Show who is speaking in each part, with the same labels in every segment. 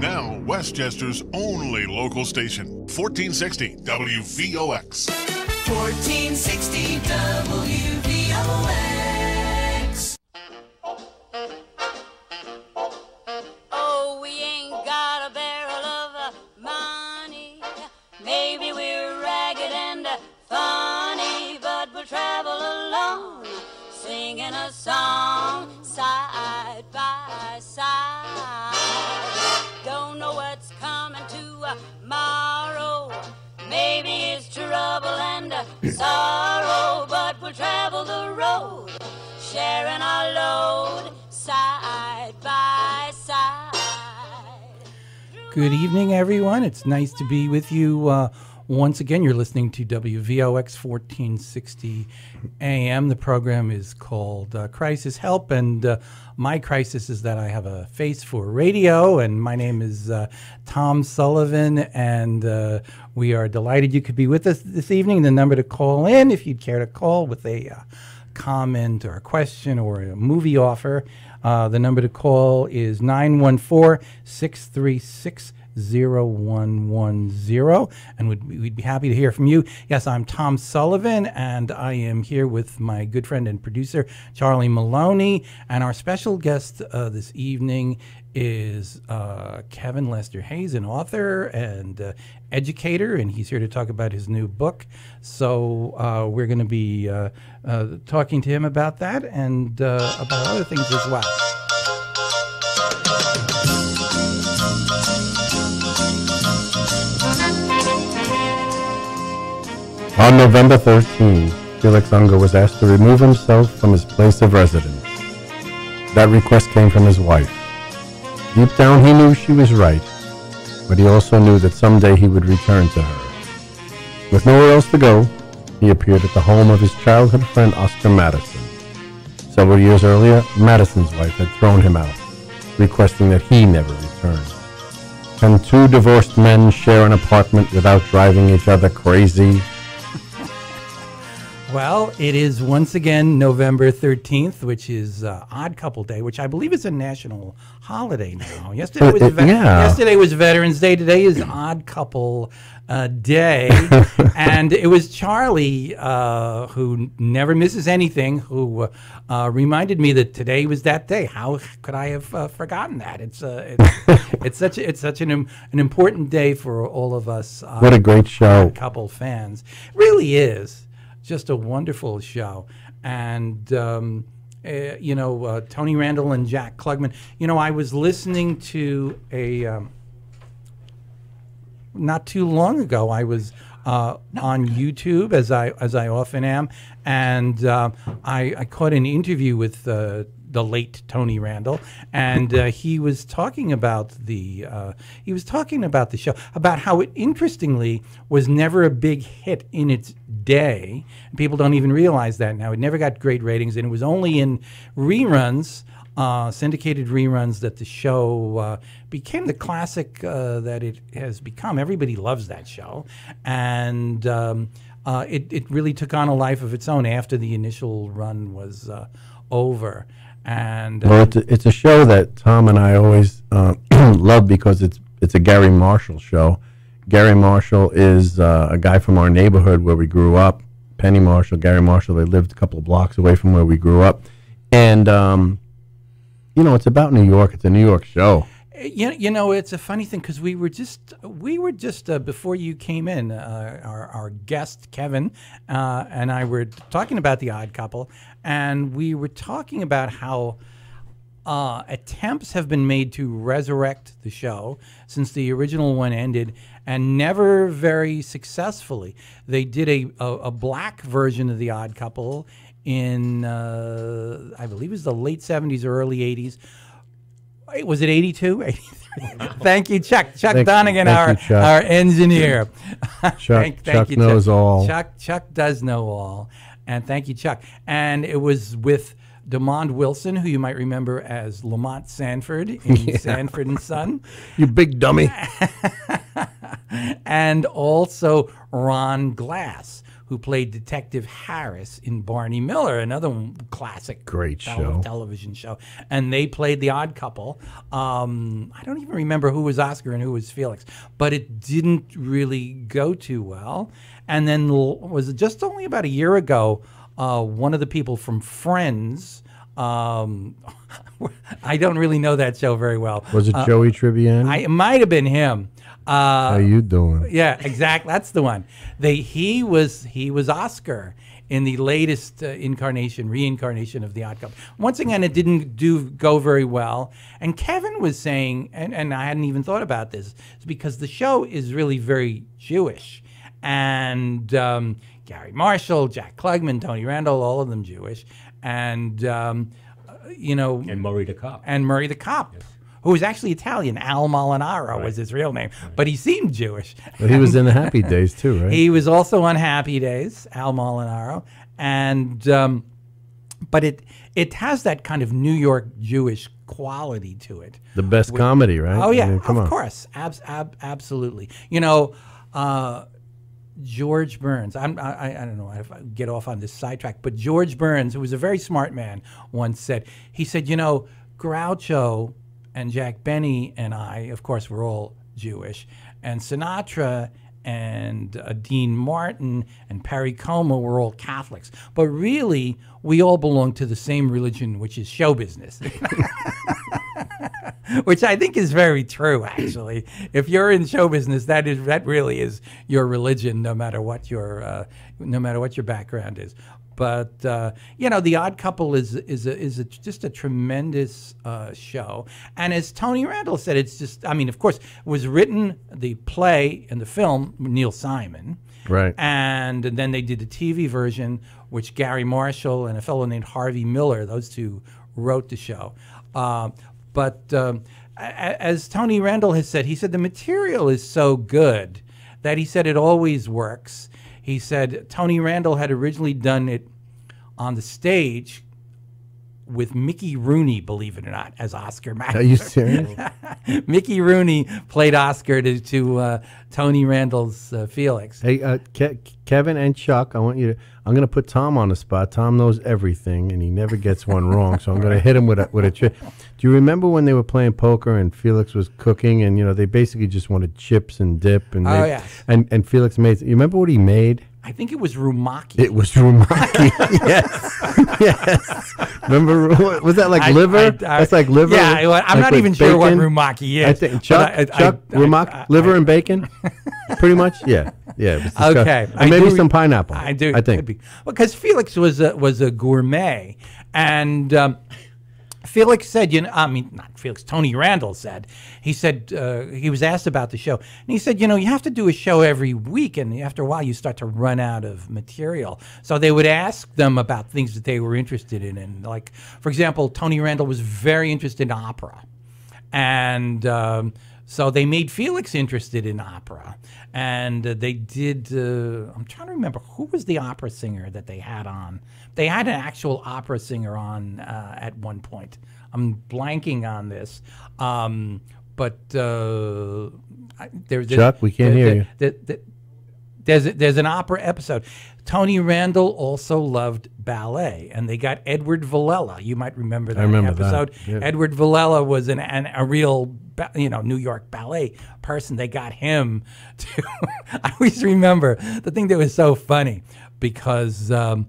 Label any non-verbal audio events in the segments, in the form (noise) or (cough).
Speaker 1: Now, Westchester's only local station, 1460 WVOX.
Speaker 2: 1460 WVOX.
Speaker 3: Good evening, everyone. It's nice to be with you uh, once again. You're listening to WVOX 1460 AM. The program is called uh, Crisis Help, and uh, my crisis is that I have a face for radio, and my name is uh, Tom Sullivan, and uh, we are delighted you could be with us this evening. The number to call in, if you'd care to call with a uh, comment or a question or a movie offer, uh, the number to call is 914 636 0110. And we'd, we'd be happy to hear from you. Yes, I'm Tom Sullivan, and I am here with my good friend and producer, Charlie Maloney. And our special guest uh, this evening is uh, Kevin Lester Hayes, an author and uh, educator, and he's here to talk about his new book. So uh, we're going to be uh, uh, talking to him about that and about other things as well.
Speaker 4: On November 13, Felix Unger was asked to remove himself from his place of residence. That request came from his wife. Deep down, he knew she was right, but he also knew that someday he would return to her. With nowhere else to go, he appeared at the home of his childhood friend Oscar Madison. Several years earlier, Madison's wife had thrown him out, requesting that he never return. Can two divorced men share an apartment without driving each other crazy?
Speaker 3: Well, it is once again November 13th, which is uh, Odd Couple Day, which I believe is a national holiday now. (laughs) Yesterday was, Ve-
Speaker 4: yeah.
Speaker 3: yesterday was Veterans Day. Today is Odd Couple uh, Day. (laughs) and it was Charlie, uh, who never misses anything, who uh, reminded me that today was that day. How could I have uh, forgotten that? It's, uh, it's, (laughs) it's such, a, it's such an, im- an important day for all of us. Uh,
Speaker 4: What a great show.
Speaker 3: couple fans. Really is just a wonderful show. And, um, uh, you know, uh, Tony Randall and Jack Klugman. You know, I was listening to a, um, not too long ago, I was. Uh, on YouTube, as I as I often am, and uh, I, I caught an interview with uh, the late Tony Randall, and uh, he was talking about the he was talking about the show about how it interestingly was never a big hit in its day. People don't even realize that now. It never got great ratings, and it was only in reruns. Uh, syndicated reruns that the show uh, became the classic uh, that it has become. Everybody loves that show, and um, uh, it it really took on a life of its own after the initial run was uh, over. And uh,
Speaker 4: Well, it's a, it's a show that Tom and I always (clears throat) love because it's it's a Garry Marshall show. Garry Marshall is uh, a guy from our neighborhood where we grew up. Penny Marshall, Garry Marshall, they lived a couple of blocks away from where we grew up, and um, you know it's about New York. It's a New York show.
Speaker 3: You, you know, it's a funny thing because we were just we were just uh, before you came in, uh, our our guest Kevin uh, and I were talking about the Odd Couple, and we were talking about how uh, attempts have been made to resurrect the show since the original one ended, and never very successfully. They did a a, a black version of the Odd Couple in uh, I believe it was the late '70s or early '80s. Wait, Was it 82? 83? (laughs) thank you, Chuck. Chuck
Speaker 4: Thank-
Speaker 3: Donegan,
Speaker 4: thank
Speaker 3: our,
Speaker 4: you, Chuck.
Speaker 3: our engineer. (laughs)
Speaker 4: Chuck- Chuck knows all.
Speaker 3: Chuck, Chuck does know all. And thank you, Chuck. And it was with Demond Wilson, who you might remember as Lamont Sanford in (laughs) Sanford and Son,
Speaker 4: You big dummy. (laughs)
Speaker 3: and also Ron Glass, who played Detective Harris in Barney Miller, another classic
Speaker 4: Great show.
Speaker 3: television show. And they played the Odd Couple. Um, I don't even remember who was Oscar and who was Felix, but it didn't really go too well. And then was just only about a year ago? Uh, one of the people from Friends. Um, (laughs) I don't really know that show very well.
Speaker 4: Was it Joey Tribbiani?
Speaker 3: I, it might have been him. Uh,
Speaker 4: How you doing?
Speaker 3: yeah, exactly. That's the one. They he was he was Oscar in the latest uh, incarnation, reincarnation of the Odd Couple. Once again, it didn't do go very well. And Kevin was saying, and, and I hadn't even thought about this, it's because the show is really very Jewish, and um, Garry Marshall, Jack Klugman, Tony Randall, all of them Jewish, and um, uh, you know,
Speaker 5: And Murray the cop.
Speaker 3: and Murray the cop, who was actually Italian. Al Molinaro was his real name, but he seemed Jewish.
Speaker 4: But he was in the Happy (laughs) Days too, right?
Speaker 3: He was also on Happy Days, Al Molinaro, and um, but it it has that kind of New York Jewish quality to it.
Speaker 4: the best comedy, right?
Speaker 3: Oh yeah,
Speaker 4: I mean, come
Speaker 3: of
Speaker 4: on.
Speaker 3: course, Abs- ab- absolutely. You know, uh, George Burns. I'm, I, I- don't know if I get off on this sidetrack, but George Burns, who was a very smart man, once said he said, you know, Groucho and Jack Benny and I, of course, we're all Jewish, and Sinatra. And uh, Dean Martin and Perry Como were all Catholics, but really we all belong to the same religion, which is show business. (laughs) (laughs) which I think is very true. Actually, if you're in show business, that is that really is your religion, no matter what your uh, no matter what your background is. But uh, you know, The Odd Couple is is a, is a, just a tremendous uh, show, and as Tony Randall said, it's just I mean, of course, it was written the play and the film Neil Simon,
Speaker 4: Right.
Speaker 3: and then they did the TV version, which Garry Marshall and a fellow named Harvey Miller, those two wrote the show. Uh, but um, as Tony Randall has said, he said the material is so good that he said it always works. He said Tony Randall had originally done it on the stage with Mickey Rooney, believe it or not, as Oscar Mayer.
Speaker 4: Are you serious? (laughs)
Speaker 3: Mickey Rooney played Oscar to, to uh, Tony Randall's uh, Felix.
Speaker 4: hey, uh, Ke- Kevin and Chuck, I want you to. I'm going to put Tom on the spot. Tom knows everything, and he never gets one (laughs) wrong. So I'm going to hit him with a with a trick. Do you remember when they were playing poker and Felix was cooking, and you know they basically just wanted chips and dip, and
Speaker 3: Oh,
Speaker 4: they-
Speaker 3: yes.
Speaker 4: and and Felix made. You remember what he made?
Speaker 3: I think it was Rumaki.
Speaker 4: It was rumaki. (laughs) yes, yes. Remember, was that like
Speaker 3: I-
Speaker 4: liver?
Speaker 3: I- I-
Speaker 4: That's like liver.
Speaker 3: Yeah, I'm
Speaker 4: Like
Speaker 3: not even sure what rumaki is.
Speaker 4: I think Chuck, Chuck, rumaki, liver and bacon, pretty much. Yeah, yeah. it was disgusting.
Speaker 3: Okay,
Speaker 4: and maybe
Speaker 3: do-
Speaker 4: some pineapple.
Speaker 3: I do.
Speaker 4: I think.
Speaker 3: because Felix was a, was a gourmet, and um, Felix said, you know, I mean, not Felix. Tony Randall said, he said uh, he was asked about the show, and he said, you know, you have to do a show every week, and after a while, you start to run out of material. So they would ask them about things that they were interested in, and like, for example, Tony Randall was very interested in opera and um, so they made Felix interested in opera, and uh, they did. Uh, I'm trying to remember who was the opera singer that they had on. They had an actual opera singer on uh, at one point. I'm blanking on this, um, but uh, there's
Speaker 4: Chuck, we can't hear you.
Speaker 3: there- there- there's a, there's an opera episode. Tony Randall also loved ballet, and they got Edward Villella. You might remember that
Speaker 4: remember that,
Speaker 3: episode.
Speaker 4: yeah.
Speaker 3: Edward Villella was an, an a real you know New York ballet person. They got him to. (laughs) I always remember the thing that was so funny because um,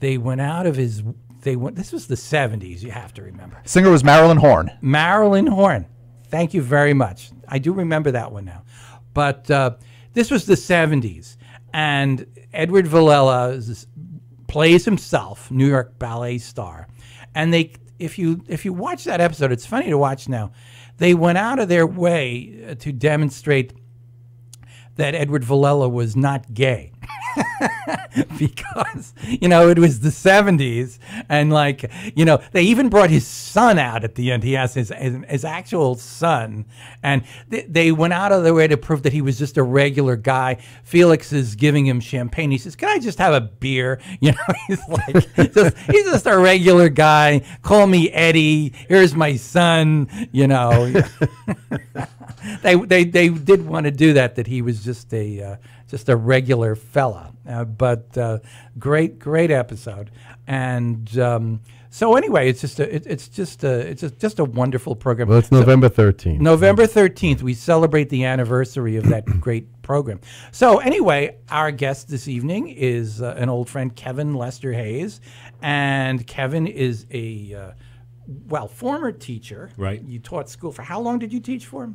Speaker 3: they went out of his. They went. This was the '70s. You have to remember.
Speaker 6: Singer was Marilyn Horne.
Speaker 3: Marilyn Horne. Thank you very much. I do remember that one now. But uh, this was the 70s, and Edward Villella plays himself, New York ballet star. And they, if you if you watch that episode, it's funny to watch now. They went out of their way to demonstrate that Edward Villella was not gay. (laughs) (laughs) because you know it was the 70s and like you know they even brought his son out at the end. He has his his, his actual son. And they, they went out of their way to prove that he was just a regular guy. Felix is giving him champagne. He says can i just have a beer? (laughs) You know he's like (laughs) just, he's just a regular guy. Call me eddie. Here's my son. You know. They, they they did want to do that. That he was just a uh, just a regular fella. Uh, but uh, great great episode. And um, so anyway, it's just a it, it's just a it's just, just a wonderful program.
Speaker 4: Well, it's
Speaker 3: So-
Speaker 4: November 13th.
Speaker 3: November 13th, we celebrate the anniversary of that (clears throat) great program. So, anyway, our guest this evening is uh, an old friend, Kevin Lester Hayes. And Kevin is a, uh, well, former teacher.
Speaker 5: Right.
Speaker 3: You taught school for how long did you teach for?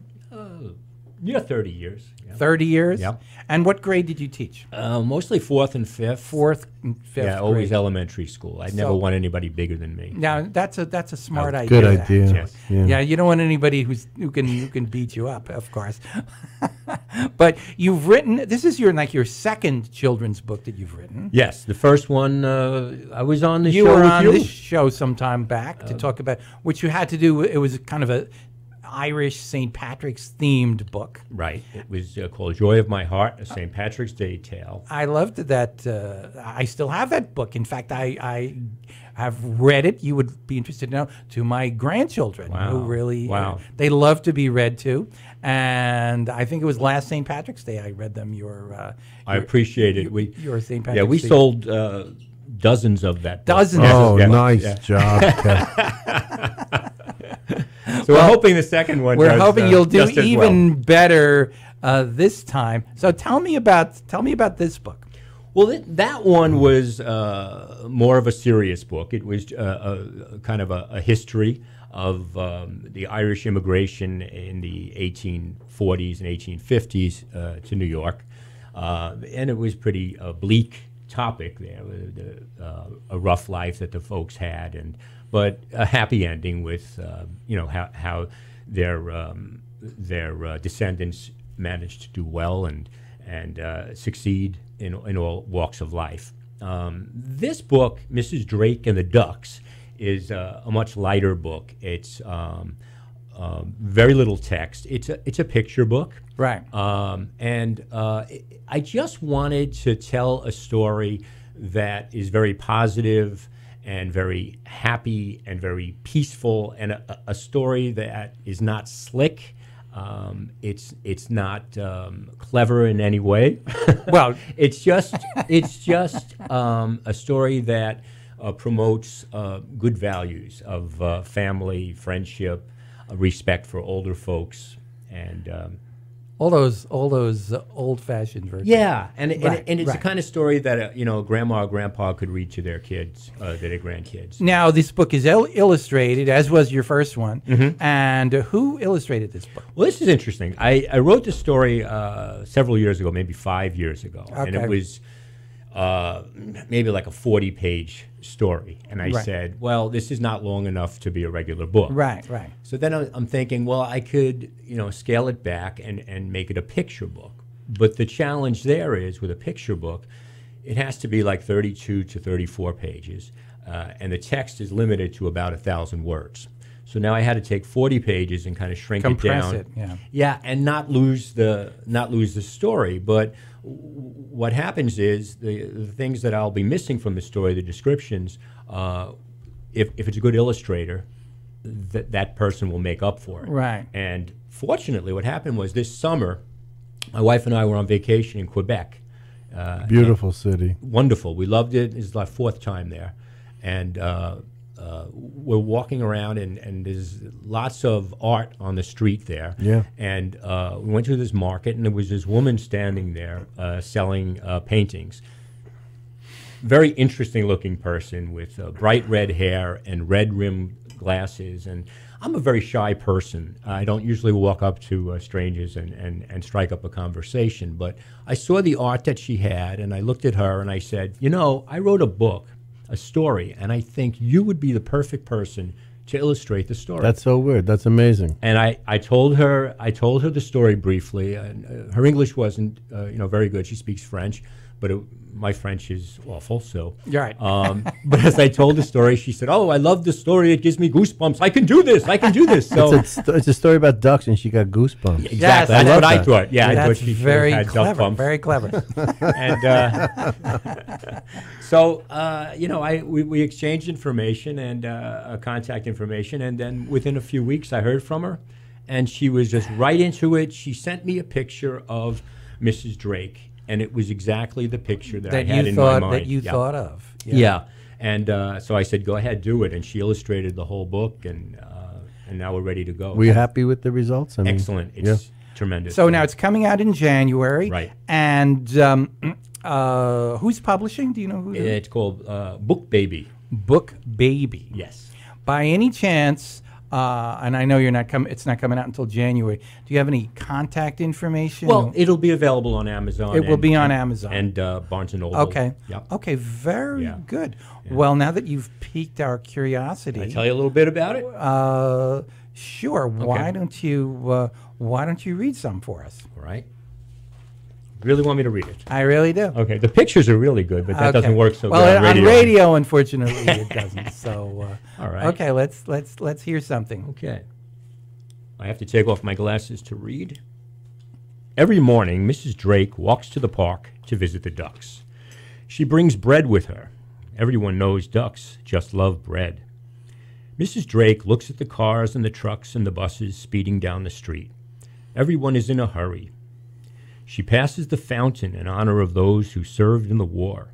Speaker 5: Yeah, 30 years. Yeah.
Speaker 3: 30 years?
Speaker 5: Yeah.
Speaker 3: And what grade did you teach?
Speaker 5: Uh, mostly fourth and fifth.
Speaker 3: Fourth and fifth
Speaker 5: Yeah, always
Speaker 3: grade.
Speaker 5: elementary school. I never want anybody bigger than me.
Speaker 3: Now, that's a, that's a smart idea.
Speaker 4: Good idea.
Speaker 5: Yes.
Speaker 4: Yeah.
Speaker 3: Yeah, you don't want anybody who's who can who can beat you up, of course. (laughs) but you've written this is your like your second children's book that you've written.
Speaker 5: Yes, the first one, uh, I was on the
Speaker 3: You
Speaker 5: show
Speaker 3: were
Speaker 5: with
Speaker 3: on
Speaker 5: you.
Speaker 3: this show some time back to talk about which you had to do. It was kind of a Irish St. Patrick's themed book.
Speaker 5: Right. It was uh, called Joy of My Heart, a St. Patrick's Day tale.
Speaker 3: I loved that. Uh, I still have that book. In fact, I, I have read it. You would be interested to know to my grandchildren who really
Speaker 5: Wow.
Speaker 3: they love to be read to. And I think it was last St. Patrick's Day I read them. Your uh,
Speaker 5: I
Speaker 3: your-
Speaker 5: appreciate it.
Speaker 3: your-
Speaker 5: We
Speaker 3: your St.
Speaker 5: Yeah, we
Speaker 3: Day.
Speaker 5: sold uh, dozens of that. book.
Speaker 3: Dozens.
Speaker 4: Oh,
Speaker 5: Yeah.
Speaker 4: nice
Speaker 5: Yeah.
Speaker 4: job, (laughs)
Speaker 5: So we're hoping the second one.
Speaker 3: We're
Speaker 5: does,
Speaker 3: hoping
Speaker 5: uh,
Speaker 3: you'll do
Speaker 5: as well.
Speaker 3: even better uh, this time. So tell me about tell me about this book.
Speaker 5: Well, th- that one was uh, more of a serious book. It was uh, a, kind of a, a history of um, the Irish immigration in the 1840s and 1850s uh, to New York, uh, and it was pretty uh, bleak topic there, the, uh, a rough life that the folks had, and but a happy ending with uh, you know how how their um, their uh, descendants managed to do well and and uh, succeed in, in all walks of life. Um, this book, Mrs. Drake and the Ducks, is uh, a much lighter book. It's um, um, very little text. It's a it's a picture book.
Speaker 3: Right.
Speaker 5: Um, and uh, I- I just wanted to tell a story that is very positive and very happy and very peaceful, and a, a story that is not slick. Um, it's it's not um, clever in any way. (laughs)
Speaker 3: Well-
Speaker 5: it's just it's just um, a story that uh, promotes uh, good values of uh, family, friendship, uh, respect for older folks, and um,
Speaker 3: All those all those uh, old fashioned versions.
Speaker 5: yeah, and and,
Speaker 3: Right,
Speaker 5: and it's
Speaker 3: right.
Speaker 5: the kind of story that uh, you know grandma or grandpa could read to their kids, uh, to their grandkids.
Speaker 3: Now this book is il- illustrated, as was your first one.
Speaker 5: Mm-hmm.
Speaker 3: And uh, who illustrated this book?
Speaker 5: Well, this is interesting. I, I wrote this story uh, several years ago, maybe five years ago, and it was uh, maybe like a forty-page story. And I
Speaker 3: Right.
Speaker 5: said, well, this is not long enough to be a regular book.
Speaker 3: Right, right.
Speaker 5: So then I'm thinking, well, I could, you know, scale it back and, and make it a picture book. But the challenge there is with a picture book, it has to be like 32 to 34 pages, uh, and the text is limited to about a thousand words. So now I had to take 40 pages and kind of shrink
Speaker 3: Compress
Speaker 5: it down.
Speaker 3: it, yeah.
Speaker 5: Yeah, and not lose the not lose the story. But what happens is the, the things that I'll be missing from the story, the descriptions. Uh, if, if it's a good illustrator, that that person will make up for it.
Speaker 3: Right.
Speaker 5: And fortunately, what happened was this summer, my wife and I were on vacation in Quebec. Uh,
Speaker 4: Beautiful city.
Speaker 5: wonderful. We loved it. This is our fourth time there, and uh, uh, we're walking around, and, and there's lots of art on the street there.
Speaker 4: Yeah.
Speaker 5: And uh, we went to this market, and there was this woman standing there uh, selling uh, paintings. Very interesting looking person with uh, bright red hair and red rimmed glasses. And I'm a very shy person. I don't usually walk up to uh, strangers and, and, and strike up a conversation. But I saw the art that she had, and I looked at her and I said, You know, I wrote a book, a story, and I think you would be the perfect person to illustrate the story.
Speaker 4: That's so weird. That's amazing.
Speaker 5: And I, I told her I told her the story briefly. And uh, her English wasn't uh, you know very good. She speaks French, but it, my French is awful. So
Speaker 3: You're right.
Speaker 5: Um, (laughs) but as I told the story, she said, "Oh, I love the story. It gives me goosebumps. I can do this. I can do this." So
Speaker 4: It's, a, it's a story about ducks, and she got goosebumps.
Speaker 5: exactly,
Speaker 3: Yes, I
Speaker 5: that's
Speaker 4: love
Speaker 5: what I
Speaker 4: that.
Speaker 5: thought. Yeah, I
Speaker 3: That's
Speaker 5: thought she
Speaker 3: very
Speaker 5: had duck
Speaker 3: clever.
Speaker 5: bumps.
Speaker 3: Very clever. (laughs)
Speaker 5: and uh, (laughs) so uh, you know, I we, we exchanged information and uh, uh, contact information, and then within a few weeks, I heard from her, and she was just right into it. She sent me a picture of Mrs. Drake, and it was exactly the picture that,
Speaker 3: that
Speaker 5: I had
Speaker 3: you
Speaker 5: in
Speaker 3: thought
Speaker 5: my mind.
Speaker 3: that you
Speaker 5: Yeah.
Speaker 3: thought of.
Speaker 5: Yeah. And uh, so I said, go ahead, do it. And she illustrated the whole book, and uh, and now we're ready to go.
Speaker 4: Were you happy with the results? I mean,
Speaker 5: Excellent. It's
Speaker 4: yeah.
Speaker 5: tremendous.
Speaker 3: So now it's coming out in January.
Speaker 5: Right.
Speaker 3: And um, (clears throat) uh, who's publishing? Do you know who?
Speaker 5: it's called uh, Book Baby.
Speaker 3: Book Baby.
Speaker 5: Yes.
Speaker 3: By any chance, uh, and I know you're not coming. It's not coming out until January. Do you have any contact information?
Speaker 5: Well, it'll be available on Amazon.
Speaker 3: It will be on
Speaker 5: and-
Speaker 3: Amazon.
Speaker 5: and uh, Barnes and Noble.
Speaker 3: okay.
Speaker 5: Yep.
Speaker 3: Okay. Very
Speaker 5: Yeah.
Speaker 3: good. Well, now that you've piqued our curiosity,
Speaker 5: Can I tell you a little bit about it?
Speaker 3: uh, sure. Why don't you? Uh, why don't you read some for us?
Speaker 5: All right. Really want me to read it?
Speaker 3: I really do.
Speaker 5: Okay. The pictures are really good, but that
Speaker 3: Okay.
Speaker 5: doesn't work so
Speaker 3: well,
Speaker 5: good on radio.
Speaker 3: radio, unfortunately, it (laughs) doesn't. So, uh,
Speaker 5: All right.
Speaker 3: Okay, let's let's let's hear something.
Speaker 5: Okay. I have to take off my glasses to read. Every morning, Mrs. Drake walks to the park to visit the ducks. She brings bread with her. Everyone knows ducks just love bread. Mrs. Drake looks at the cars and the trucks and the buses speeding down the street. Everyone is in a hurry. She passes the fountain in honor of those who served in the war.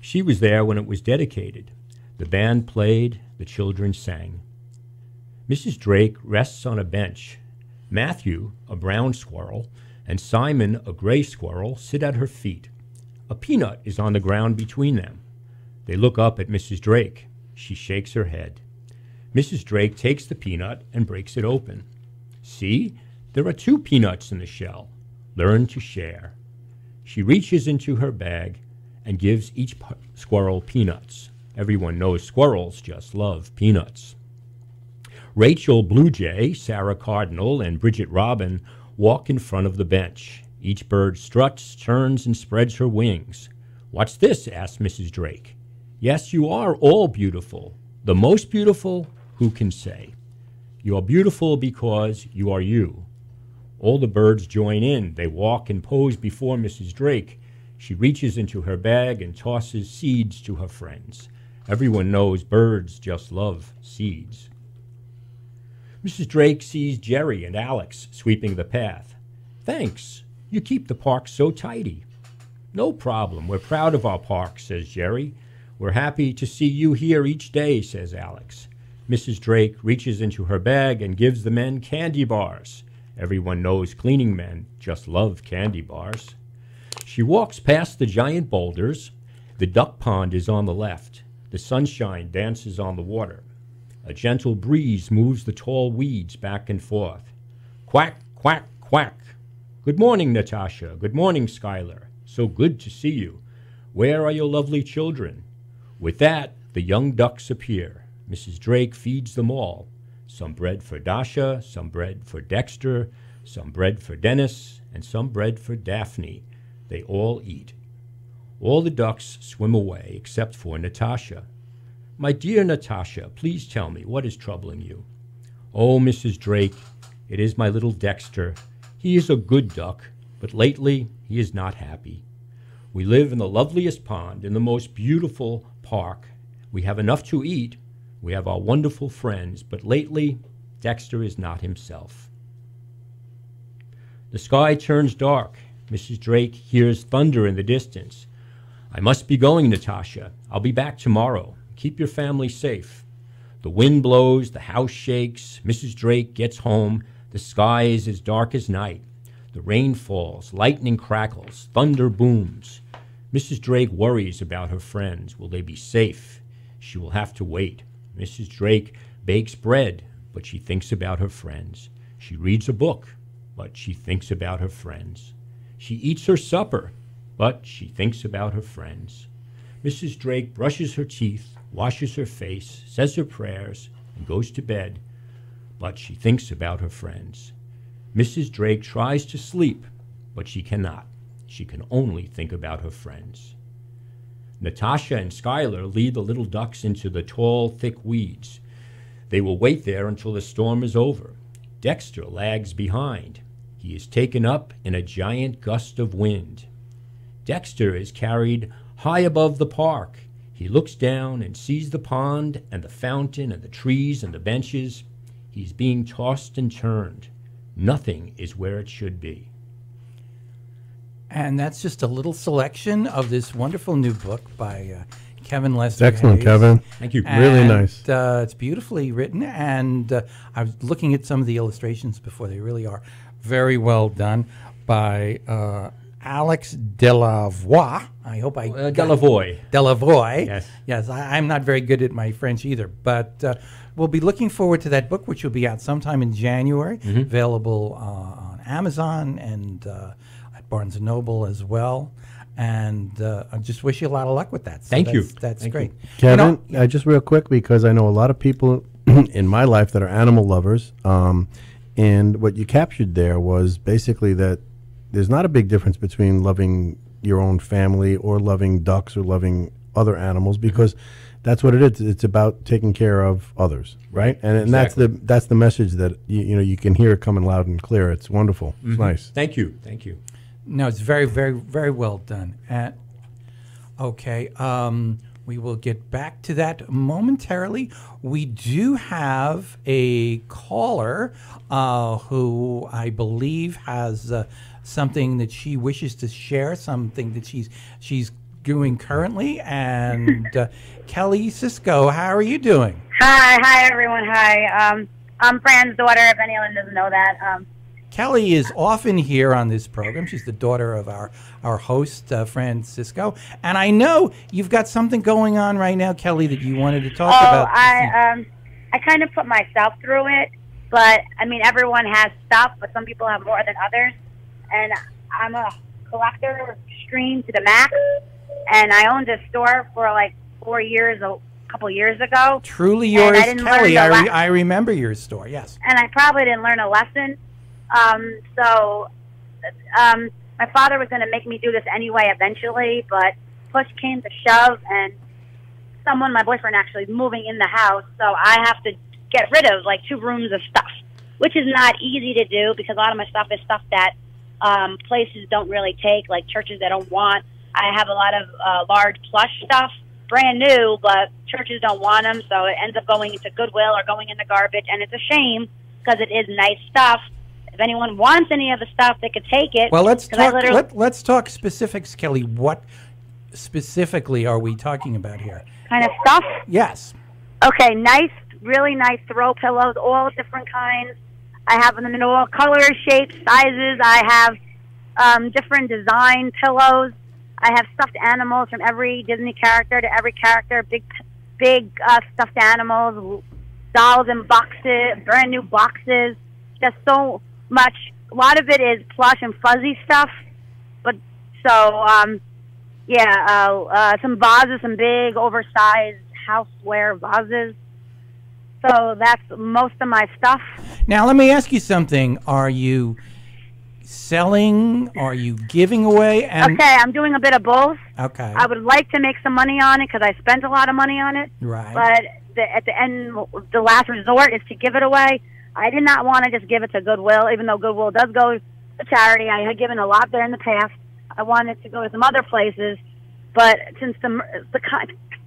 Speaker 5: She was there when it was dedicated. The band played, the children sang. Mrs. Drake rests on a bench. Matthew, a brown squirrel, and Simon, a gray squirrel, sit at her feet. A peanut is on the ground between them. They look up at Mrs. Drake. She shakes her head. Mrs. Drake takes the peanut and breaks it open. See, there are two peanuts in the shell. Learn to share. She reaches into her bag and gives each pu- squirrel peanuts. Everyone knows squirrels just love peanuts. Rachel Bluejay, Sarah Cardinal, and Bridget Robin walk in front of the bench. Each bird struts, turns, and spreads her wings. What's this? asked Mrs. Drake. Yes, you are all beautiful. The most beautiful, who can say? You are beautiful because you are you. All the birds join in. They walk and pose before Mrs. Drake. She reaches into her bag and tosses seeds to her friends. Everyone knows birds just love seeds. Mrs. Drake sees Jerry and Alex sweeping the path. Thanks. You keep the park so tidy. No problem. We're proud of our park, says Jerry. We're happy to see you here each day, says Alex. Mrs. Drake reaches into her bag and gives the men candy bars. Everyone knows cleaning men just love candy bars. She walks past the giant boulders. The duck pond is on the left. The sunshine dances on the water. A gentle breeze moves the tall weeds back and forth. Quack, quack, quack. Good morning, Natasha. Good morning, Schuyler. So good to see you. Where are your lovely children? With that, the young ducks appear. Mrs. Drake feeds them all. Some bread for Dasha, some bread for Dexter, some bread for Dennis, and some bread for Daphne. They all eat. All the ducks swim away except for Natasha. My dear Natasha, please tell me what is troubling you. Oh, Mrs. Drake, it is my little Dexter. He is a good duck, but lately he is not happy. We live in the loveliest pond in the most beautiful park. We have enough to eat. We have our wonderful friends, but lately Dexter is not himself. The sky turns dark. Mrs. Drake hears thunder in the distance. I must be going, Natasha. I'll be back tomorrow. Keep your family safe. The wind blows, the house shakes. Mrs. Drake gets home. The sky is as dark as night. The rain falls, lightning crackles, thunder booms. Mrs. Drake worries about her friends. Will they be safe? She will have to wait. Mrs. Drake bakes bread, but she thinks about her friends. She reads a book, but she thinks about her friends. She eats her supper, but she thinks about her friends. Mrs. Drake brushes her teeth, washes her face, says her prayers, and goes to bed, but she thinks about her friends. Mrs. Drake tries to sleep, but she cannot. She can only think about her friends. Natasha and Schuyler lead the little ducks into the tall, thick weeds. They will wait there until the storm is over. Dexter lags behind. He is taken up in a giant gust of wind. Dexter is carried high above the park. He looks down and sees the pond and the fountain and the trees and the benches. He's being tossed and turned. nothing is where it should be.
Speaker 3: And that's just a little selection of this wonderful new book by uh, Kevin Lester.
Speaker 4: Excellent,
Speaker 3: Hayes.
Speaker 4: Kevin.
Speaker 5: Thank you.
Speaker 4: Really nice.
Speaker 3: Uh, it's beautifully written, and uh, I was looking at some of the illustrations before. They really are very well done by uh, Alex Delavoye. I hope I.
Speaker 5: Uh, Delavoye.
Speaker 3: Delavoye.
Speaker 5: Yes.
Speaker 3: Yes. I, I'm not very good at my French either, but uh, we'll be looking forward to that book, which will be out sometime in January,
Speaker 5: Mm-hmm.
Speaker 3: available uh, on Amazon and uh, at Barnes and Noble as well. And uh, I just wish you a lot of luck with that. So
Speaker 5: Thank you.
Speaker 3: that's- That's
Speaker 5: Thank
Speaker 3: great.
Speaker 5: you.
Speaker 4: Kevin,
Speaker 3: You know-
Speaker 4: uh, just real quick because I know a lot of people (clears throat) in my life that are animal lovers, um, and what you captured there was basically that there's not a big difference between loving your own family or loving ducks or loving other animals because that's what it is. It's about taking care of others, right? And, and that's the that's the message that you, you know you can hear it coming loud and clear. It's wonderful. It's nice.
Speaker 5: Thank you. Thank you.
Speaker 3: No, it's very, very, very well done. Uh, okay, um, we will get back to that momentarily. We do have a caller uh, who I believe has uh, something that she wishes to share, something that she's she's doing currently. And (laughs) uh, Kelly Cisco, how are you doing?
Speaker 6: Hi, hi everyone. Hi. Um, I'm Fran's daughter. If anyone doesn't know that, um,
Speaker 3: Kelly is often here on this program. She's the daughter of our, our host, uh, Francisco. And I know you've got something going on right now, Kelly, that you wanted to talk
Speaker 6: oh,
Speaker 3: about.
Speaker 6: I um, I kind of put myself through it, but I mean, everyone has stuff, but some people have more than others. And I'm a collector, extreme to the max. And I owned a store for like four years, a couple years ago.
Speaker 3: Truly
Speaker 6: and I
Speaker 3: yours, Kelly. I, re- I remember your store, yes.
Speaker 6: and I probably didn't learn a lesson. Um, so, um, my father was going to make me do this anyway eventually, but push came to shove, and someone, my boyfriend, actually is moving in the house, so I have to get rid of like two rooms of stuff, which is not easy to do because a lot of my stuff is stuff that um, places don't really take, like churches that don't want. I have a lot of uh, large plush stuff, brand new, but churches don't want them, so it ends up going into Goodwill or going in the garbage, and it's a shame because it is nice stuff. If anyone wants any of the stuff, they could take it.
Speaker 3: Well, let's talk. Let, let's talk specifics, Kelly. What specifically are we talking about here?
Speaker 6: kind of stuff.
Speaker 3: Yes.
Speaker 6: Okay, nice, really nice throw pillows, all different kinds. I have them in all colors, shapes, sizes. I have um, different design pillows. I have stuffed animals from every Disney character to every character. Big, big uh, stuffed animals, dolls in boxes, brand new boxes. Just so much. A lot of it is plush and fuzzy stuff. But so, um, yeah, uh, uh, some vases, some big, oversized houseware vases. So that's most of my stuff.
Speaker 3: Now, let me ask you something. Are you selling? Are you giving away? And
Speaker 6: Okay, I'm doing a bit of both.
Speaker 3: okay,
Speaker 6: I would like to make some money on it because I spent a lot of money on it.
Speaker 3: right.
Speaker 6: But the, at the end, the last resort is to give it away. I did not want to just give it to Goodwill, even though Goodwill does go to charity. I had given a lot there in the past. I wanted to go to some other places, but since the the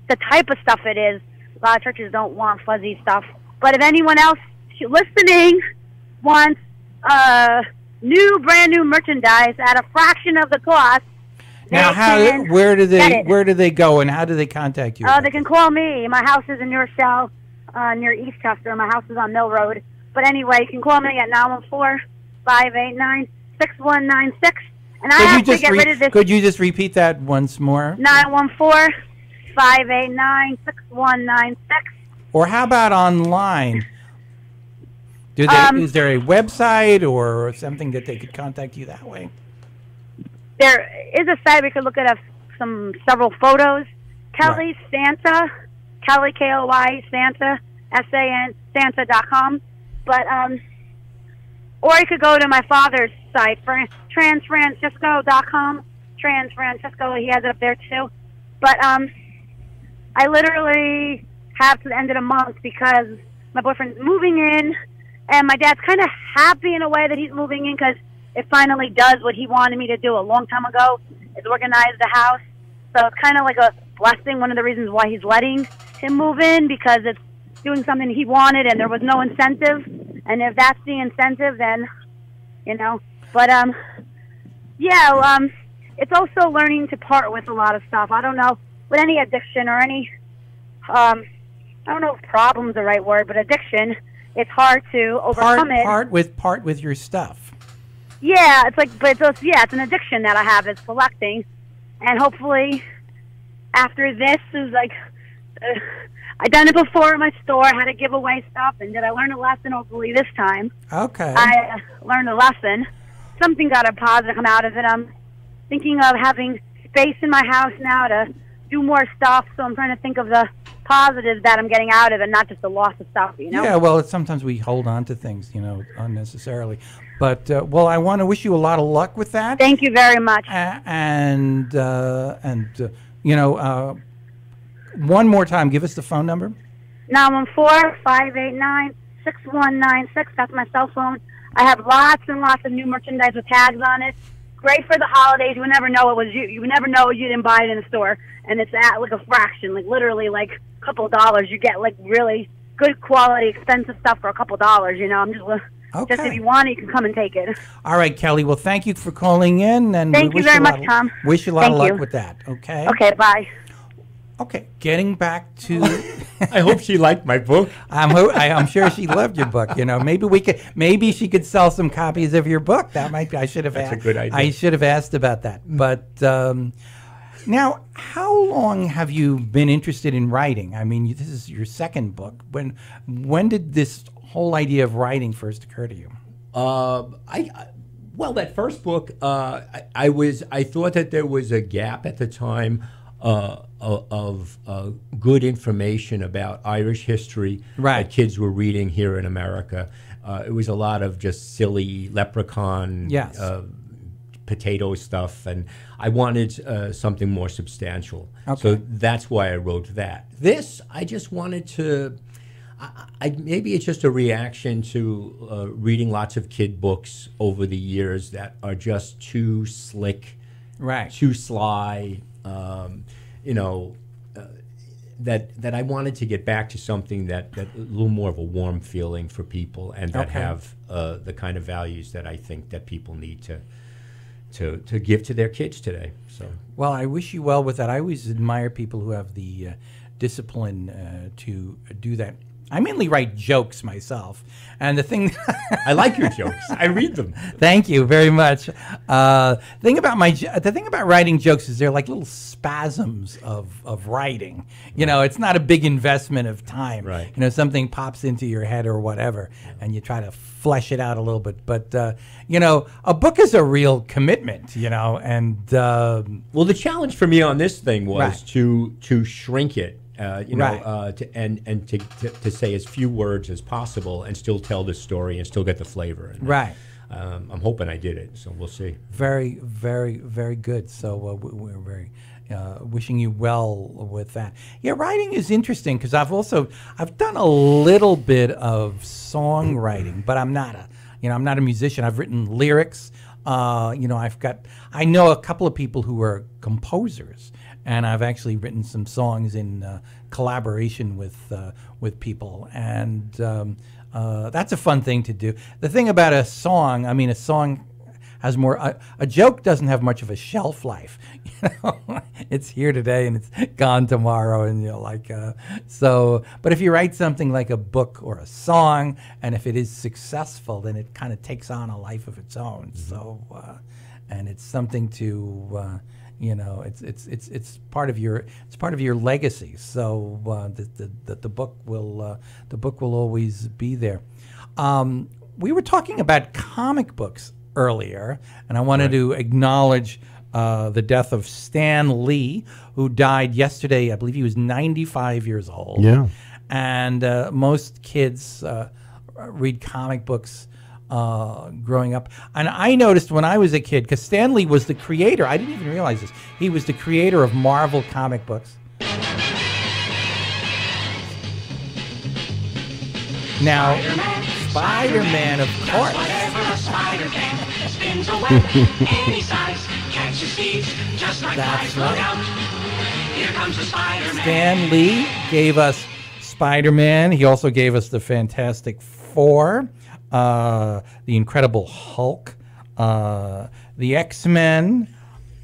Speaker 6: the type of stuff it is, a lot of churches don't want fuzzy stuff. But if anyone else listening wants uh, new, brand new merchandise at a fraction of the cost,
Speaker 3: now, how? Where do they? Where do they go, and how do they contact you?
Speaker 6: Uh, they can call me. My house is in New Rochelle, uh, near Eastchester. My house is on Mill Road. But anyway, you can call me at 914-589-6196. And I
Speaker 3: could
Speaker 6: have to get rid of this
Speaker 3: could you just repeat that once more?
Speaker 6: 914-589-6196.
Speaker 3: Or how about online? Do they,
Speaker 6: Um,
Speaker 3: is there a website or something that they could contact you that way?
Speaker 6: There is a site we could look at a, some several photos. Kelly Santa, Kelly K O Y Santa S A N Santa dot com. But um, or you could go to my father's site, Fran- transfrancisco.com. Transfrancisco, he has it up there too. But um, I literally have to the end of the month because my boyfriend's moving in, and my dad's kind of happy in a way that he's moving in because it finally does what he wanted me to do a long time ago, is organize the house. So it's kind of like a blessing. One of the reasons why he's letting him move in because it's doing something he wanted and there was no incentive. And if that's the incentive, then you know. But um, yeah, um, it's also learning to part with a lot of stuff. I don't know with any addiction or any um, I don't know if problem's the right word, but addiction. It's hard to
Speaker 3: Part,
Speaker 6: overcome it.
Speaker 3: part with part with your stuff.
Speaker 6: Yeah, it's like, but it's yeah, it's an addiction that I have is collecting, and hopefully, after this is like, uh, I done it before at my store. Had to give away stuff, and did I learn a lesson? Hopefully, this time
Speaker 3: Okay.
Speaker 6: I uh, learned a lesson. Something got a positive come out of it. I'm thinking of having space in my house now to do more stuff. So I'm trying to think of the positives that I'm getting out of it, not just the loss of stuff. You know.
Speaker 3: Yeah, well, it's, sometimes we hold on to things, you know, unnecessarily. But uh, well, I want to wish you a lot of luck with that.
Speaker 6: Thank you very much.
Speaker 3: A- and uh, and uh, you know, uh, one more time, give us the phone number.
Speaker 6: Nine one four five eight nine six one nine six. That's my cell phone. I have lots and lots of new merchandise with tags on it. Great for the holidays. You would never know it was you. You would never know you didn't buy it in the store, and it's at like a fraction, like literally like a couple of dollars. You get like really good quality, expensive stuff for a couple of dollars. You know, I'm just uh,
Speaker 3: just
Speaker 6: if you want it, you can come and take it.
Speaker 3: All right, Kelly. Well, thank you for calling in, and
Speaker 6: Thank
Speaker 3: we
Speaker 6: you
Speaker 3: wish
Speaker 6: very
Speaker 3: a
Speaker 6: much,
Speaker 3: of-
Speaker 6: Tom.
Speaker 3: Wish you a lot
Speaker 6: Thank
Speaker 3: of luck
Speaker 6: you.
Speaker 3: with that. Okay.
Speaker 6: Okay, bye.
Speaker 3: Okay. Getting back to. (laughs)
Speaker 5: I hope she liked my book.
Speaker 3: I'm, ho- I, I'm sure she loved your book. You know, maybe we could, maybe she could sell some copies of your book. That might be. I should have.
Speaker 5: That's a
Speaker 3: asked,
Speaker 5: good idea.
Speaker 3: I should have asked about that. But um, now, how long have you been interested in writing? I mean, this is your second book. When when did this whole idea of writing first occur to you?
Speaker 5: Uh, I, I well, that first book, uh, I, I was I thought that there was a gap at the time uh, of uh, good information about Irish history
Speaker 3: Right.
Speaker 5: that kids were reading here in America. Uh, it was a lot of just silly leprechaun.
Speaker 3: Yes.
Speaker 5: Uh, potato stuff, and I wanted uh, something more substantial.
Speaker 3: Okay.
Speaker 5: So that's why I wrote that. This, I just wanted to. I, I, maybe it's just a reaction to uh, reading lots of kid books over the years that are just too slick,
Speaker 3: Right.
Speaker 5: too sly. Um, you know, uh, that that I wanted to get back to something that that a little more of a warm feeling for people and that
Speaker 3: Okay.
Speaker 5: have uh, the kind of values that I think that people need to to to give to their kids today. So
Speaker 3: Well, I wish you well with that. I always admire people who have the uh, discipline uh, to do that. I mainly write jokes myself, and the thing. (laughs)
Speaker 5: I like your jokes. I read them.
Speaker 3: Thank you very much. Uh, thing about my the thing about writing jokes is they're like little spasms of, of writing. You know, it's not a big investment of time.
Speaker 5: Right.
Speaker 3: You know, something pops into your head or whatever, and you try to flesh it out a little bit. But uh, you know, a book is a real commitment. You know, and um
Speaker 5: Well, the challenge for me on this thing was
Speaker 3: Right.
Speaker 5: to to shrink it, uh, you know,
Speaker 3: Right.
Speaker 5: uh, to, and and to, to to say as few words as possible and still tell the story and still get the flavor. And,
Speaker 3: right.
Speaker 5: Um, I'm hoping I did it, so we'll see.
Speaker 3: Very, very, very good. So uh, we- we're very uh, wishing you well with that. Yeah, writing is interesting because I've also I've done a little bit of songwriting, but I'm not a you know I'm not a musician. I've written lyrics. Uh, you know, I've got I know a couple of people who are composers, and I've actually written some songs in uh, collaboration with uh, with people, and um, uh, that's a fun thing to do. The thing about a song, I mean, a song has more. A, a joke doesn't have much of a shelf life. (laughs) You know, it's here today and it's gone tomorrow, and you know, like uh, so. But if you write something like a book or a song, and if it is successful, then it kind of takes on a life of its own. So, uh, and it's something to. You know, it's it's it's it's part of your it's part of your legacy. So uh, the, the the the book will uh, the book will always be there. Um, we were talking about comic books earlier, and I wanted to acknowledge uh, the death of Stan Lee, who died yesterday. I believe he was 95 years old.
Speaker 4: Yeah.
Speaker 3: And uh, most kids uh, read comic books uh, growing up. And I noticed when I was a kid, because Stan Lee was the creator, I didn't even realize this, he was the creator of Marvel comic books. Now, Spider Man, of course. That's right. Stan Lee gave us Spider Man. He also gave us the Fantastic Four. Uh, the Incredible Hulk, uh, the X Men,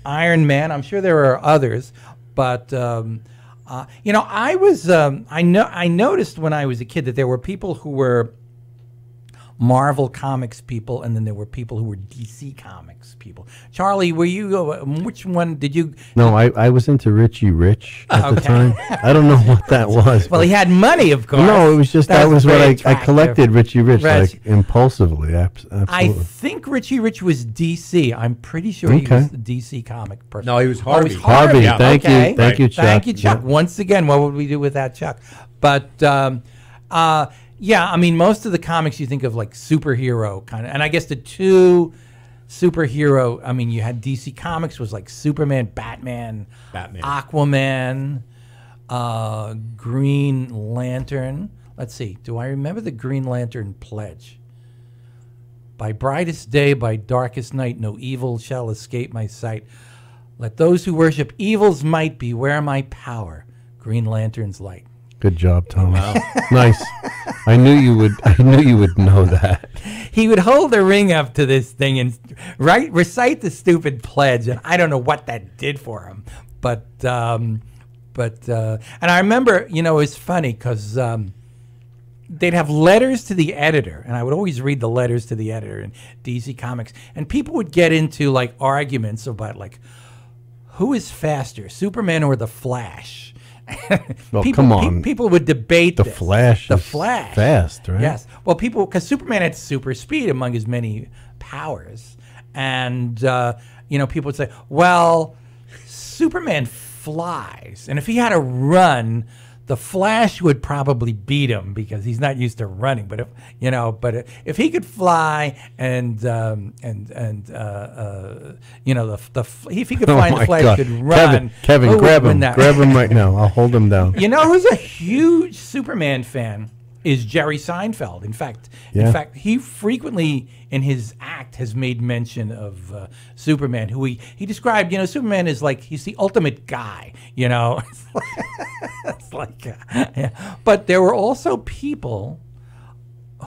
Speaker 3: Iron Man. I'm sure there are others, but um, uh, you know, I was um, I know I noticed when I was a kid that there were people who were Marvel Comics people, and then there were people who were DC Comics people. Charlie, were you uh, which one did you?
Speaker 4: No, I, I was into Richie Rich (laughs) at the time. I don't know what that (laughs) was.
Speaker 3: Well, he had money, of course.
Speaker 4: no, it was just that, was what I, I collected Richie Rich
Speaker 3: Rich.
Speaker 4: like impulsively. abs-
Speaker 3: I think Richie Rich was DC. I'm pretty sure he was a DC comic person.
Speaker 5: No, he was
Speaker 3: Oh,
Speaker 5: Harvey.
Speaker 4: Harvey,
Speaker 5: Yeah.
Speaker 4: thank you,
Speaker 3: Okay.
Speaker 4: thank you, Chuck.
Speaker 3: Thank you, Chuck.
Speaker 4: Yeah.
Speaker 3: Once again, what would we do without Chuck? But um, uh, yeah, I mean, most of the comics you think of like superhero kind of, and I guess the two superhero. I mean, you had DC Comics was like Superman, Batman,
Speaker 5: Batman.
Speaker 3: Aquaman, uh, Green Lantern. Let's see. Do I remember the Green Lantern pledge? By brightest day, by darkest night, no evil shall escape my sight. Let those who worship evil's might beware my power. Green Lantern's light.
Speaker 4: Good job, Tom. (laughs) nice. I knew you would. I knew you would know that.
Speaker 3: He would hold the ring up to this thing and right recite the stupid pledge, and I don't know what that did for him, but um, but uh, and I remember, you know, it's funny because. Um, they'd have letters to the editor, and I would always read the letters to the editor in DC Comics, and people would get into like arguments about like who is faster, Superman or the Flash. (laughs)
Speaker 4: Well,
Speaker 3: people,
Speaker 4: come
Speaker 3: pe-
Speaker 4: on.
Speaker 3: people would debate
Speaker 4: The
Speaker 3: this.
Speaker 4: Flash
Speaker 3: The Flash.
Speaker 4: fast, right?
Speaker 3: Yes. Well, people because Superman had super speed among his many powers, and uh, you know people would say, well, Superman flies, and if he had to run, the Flash would probably beat him because he's not used to running. But if you know, but if he could fly and um, and and uh, uh, you know the the if he could (laughs) fly, and the Flash could run.
Speaker 4: Kevin, Kevin, grab him.
Speaker 3: that?
Speaker 4: Grab him right now. I'll hold him down.
Speaker 3: You know who's a huge Superman fan is Jerry Seinfeld. In fact, in fact, he frequently in his act has made mention of uh, Superman, who he he described. You know, Superman is like he's the ultimate guy. You know, (laughs) (laughs) it's like, uh, yeah. but there were also people